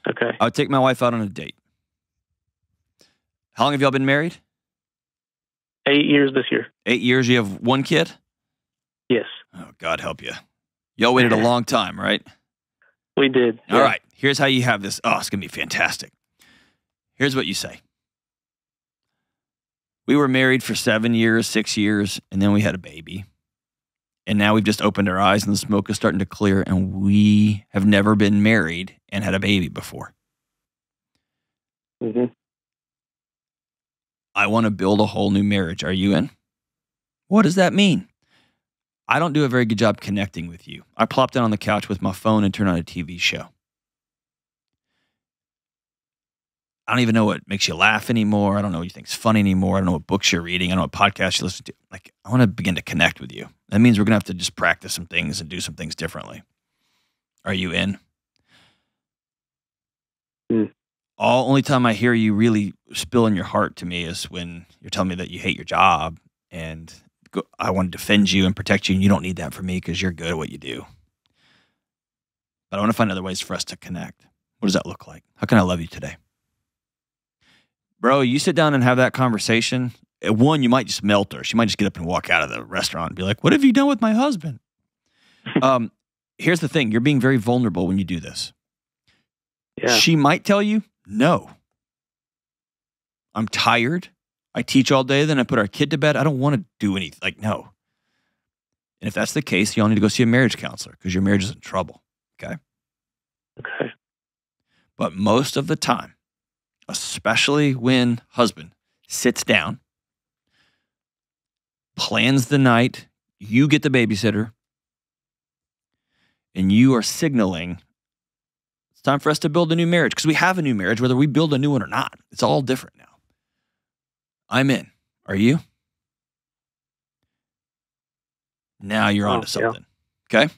Okay. I would take my wife out on a date. How long have y'all been married? Eight years this year. Eight years. You have one kid? Yes, Oh, God help you. Y'all waited a <laughs> long time, right? we did. All Yeah. right. Here's how you have this. Oh, it's going to be fantastic. Here's what you say We were married for seven years, six years, and then we had a baby. And now we've just opened our eyes and the smoke is starting to clear, and we have never been married and had a baby before. hmm I want to build a whole new marriage. Are you in? What does that mean? I don't do a very good job connecting with you. I plop down on the couch with my phone and turn on a TV show. I don't even know what makes you laugh anymore. I don't know what you think's funny anymore. I don't know what books you're reading. I don't know what podcasts you listen to. Like, I want to begin to connect with you. That means we're going to have to just practice some things and do some things differently. Are you in? Hmm. All only time I hear you really spilling your heart to me is when you're telling me that you hate your job and go, I want to defend you and protect you, and you don't need that from me because you're good at what you do. But I want to find other ways for us to connect. What does that look like? How can I love you today? Bro, you sit down and have that conversation. At one, you might just melt her. She might just get up and walk out of the restaurant and be like, What have you done with my husband? um, here's the thing you're being very vulnerable when you do this. Yeah. She might tell you, No. I'm tired. I teach all day, then I put our kid to bed. I don't want to do anything. Like, no. And if that's the case, y'all need to go see a marriage counselor because your marriage is in trouble. Okay. Okay. But most of the time, especially when husband sits down, plans the night, you get the babysitter, and you are signaling it's time for us to build a new marriage because we have a new marriage, whether we build a new one or not. It's all different now. I'm in. Are you? Now you're Oh, on to yeah. something. Okay.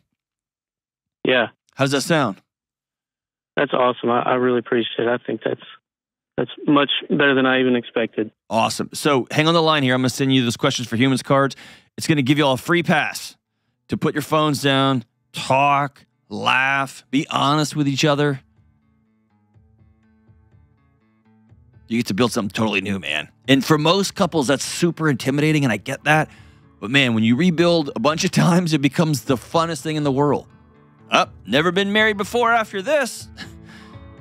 Yeah. How does that sound? That's awesome. I, I really appreciate it. I think that's that's much better than I even expected. Awesome. So hang on the line here. I'm going to send you those questions for humans cards. It's going to give you all a free pass to put your phones down, talk, laugh, be honest with each other. You get to build something totally new, man. And for most couples, that's super intimidating, and I get that. But man, when you rebuild a bunch of times, it becomes the funnest thing in the world. Up, oh, never been married before after this. <laughs>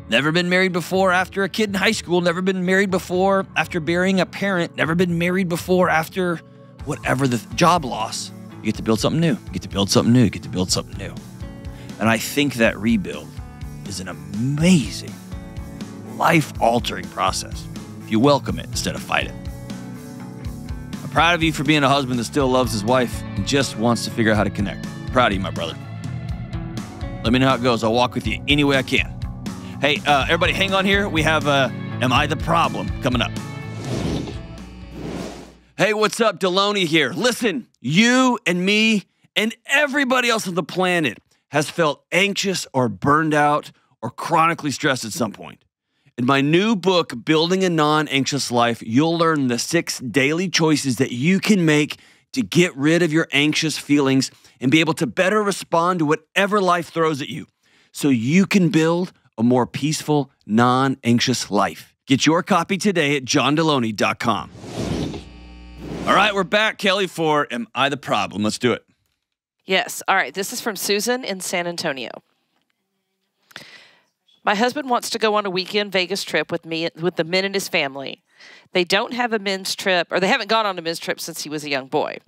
never been married before after a kid in high school. Never been married before after burying a parent. Never been married before after whatever the job loss. You get to build something new. You get to build something new. You get to build something new. And I think that rebuild is an amazing, life altering process if you welcome it instead of fight it. I'm proud of you for being a husband that still loves his wife and just wants to figure out how to connect. Proud of you, my brother. Let me know how it goes. I'll walk with you any way I can. Hey, uh, everybody, hang on here. We have uh, Am I the Problem coming up. Hey, what's up? Delony here. Listen, you and me and everybody else on the planet has felt anxious or burned out or chronically stressed at some point. In my new book, Building a Non Anxious Life, you'll learn the six daily choices that you can make to get rid of your anxious feelings and be able to better respond to whatever life throws at you so you can build a more peaceful, non anxious life. Get your copy today at johndelony.com. All right, we're back, Kelly, for Am I the Problem? Let's do it. Yes. All right. This is from Susan in San Antonio. My husband wants to go on a weekend Vegas trip with me with the men in his family. They don't have a men's trip, or they haven't gone on a men's trip since he was a young boy.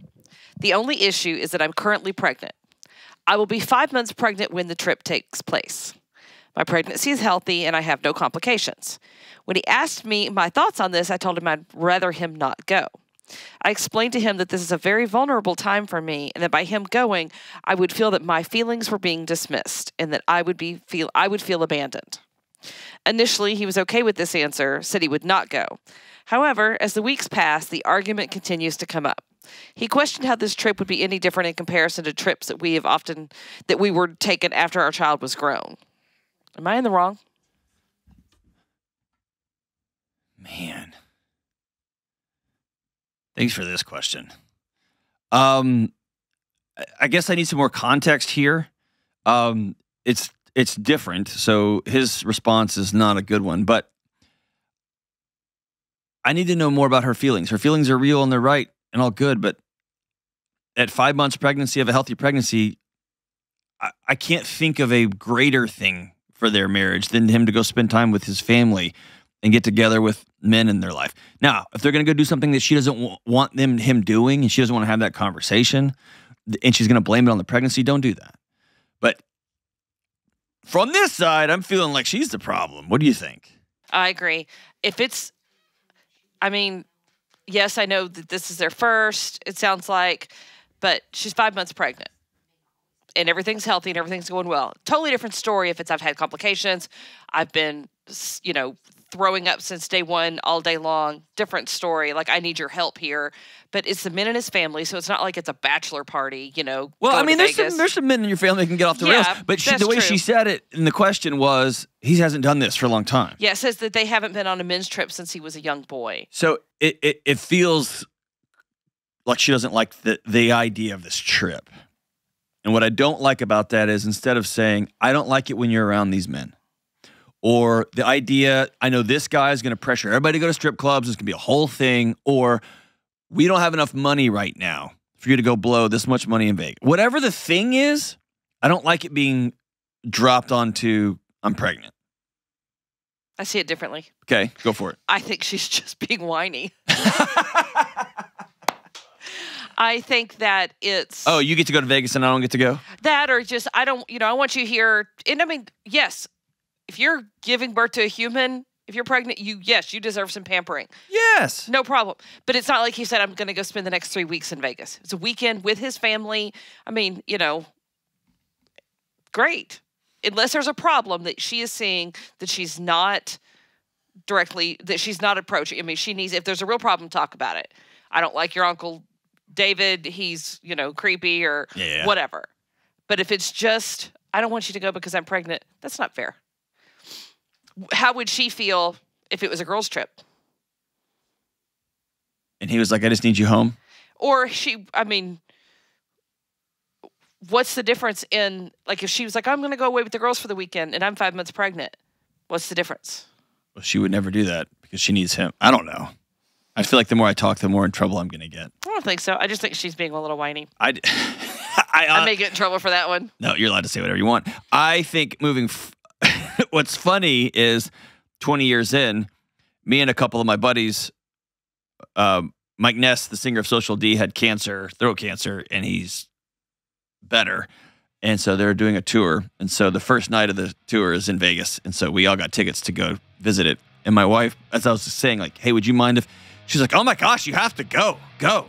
The only issue is that I'm currently pregnant. I will be five months pregnant when the trip takes place. My pregnancy is healthy and I have no complications. When he asked me my thoughts on this, I told him I'd rather him not go. I explained to him that this is a very vulnerable time for me and that by him going, I would feel that my feelings were being dismissed and that I would be feel I would feel abandoned. Initially, he was okay with this answer, said he would not go. However, as the weeks passed, the argument continues to come up. He questioned how this trip would be any different in comparison to trips that we have often that we were taken after our child was grown. Am I in the wrong? Man. Thanks for this question. Um, I- guess I need some more context here. Um, it's it's different, so his response is not a good one. But I need to know more about her feelings. Her feelings are real and they're right and all good. But at five months pregnancy of a healthy pregnancy, I, I can't think of a greater thing for their marriage than him to go spend time with his family and get together with men in their life. Now, if they're going to go do something that she doesn't want them him doing, and she doesn't want to have that conversation, and she's going to blame it on the pregnancy, don't do that. But from this side, I'm feeling like she's the problem. What do you think? I agree. If it's, I mean, yes, I know that this is their first, it sounds like, but she's five months pregnant and everything's healthy and everything's going well. Totally different story if it's I've had complications, I've been, you know, throwing up since day one all day long. Different story. Like, I need your help here. But it's the men in his family, so it's not like it's a bachelor party, you know. Well, I mean, there's Vegas. some, there's some men in your family that can get off the Yeah, rails. But she, the way true. she said it in the question was, he hasn't done this for a long time. Yeah, it says that they haven't been on a men's trip since he was a young boy. So it, it, it feels like she doesn't like the, the idea of this trip. And what I don't like about that is instead of saying, I don't like it when you're around these men, or the idea, I know this guy is going to pressure everybody to go to strip clubs, it's going to be a whole thing, or we don't have enough money right now for you to go blow this much money in Vegas. Whatever the thing is, I don't like it being dropped onto, I'm pregnant. I see it differently. Okay, go for it. I think she's just being whiny. <laughs> I think that it's oh, you get to go to Vegas and I don't get to go? that or just I don't you know I want you here and I mean yes if you're giving birth to a human if you're pregnant you yes you deserve some pampering. Yes. no problem. But it's not like he said I'm going to go spend the next 3 weeks in Vegas. It's a weekend with his family. I mean you know great. Unless there's a problem that she is seeing that she's not directly that she's not approaching. I mean she needs if there's a real problem talk about it. I don't like your uncle David he's you know creepy or Yeah. whatever. But if it's just, I don't want you to go because I'm pregnant, that's not fair. How would she feel if it was a girl's trip? And he was like, I just need you home. Or she, I mean, what's the difference in, like, if she was like, I'm going to go away with the girls for the weekend and I'm five months pregnant, what's the difference? Well, she would never do that because she needs him. I don't know. I feel like the more I talk, the more in trouble I'm going to get. I don't think so. I just think she's being a little whiny. I, I, <laughs> I uh, may get in trouble for that one. no, you're allowed to say whatever you want. I think moving. F- <laughs> what's funny is 20 years in, me and a couple of my buddies, um, Mike Ness, the singer of Social D, had cancer, throat cancer, and he's better. And so they're doing a tour. And so the first night of the tour is in Vegas. And so we all got tickets to go visit it. And my wife, as I was saying, like, hey, would you mind if she's like, oh my gosh, you have to go, go.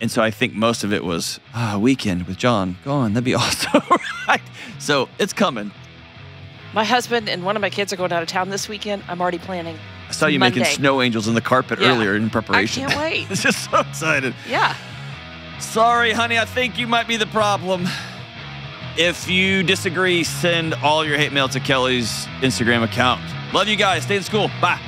And so I think most of it was ah, weekend with John. Go on, that'd be <laughs> awesome. right? So it's coming. My husband and one of my kids are going out of town this weekend. I'm already planning. I saw you making snow angels in the carpet Yeah. earlier in preparation. I can't <laughs> wait. it's just so excited. Yeah. Sorry, honey, I think you might be the problem. If you disagree, send all your hate mail to Kelly's Instagram account. Love you guys. Stay in school. Bye.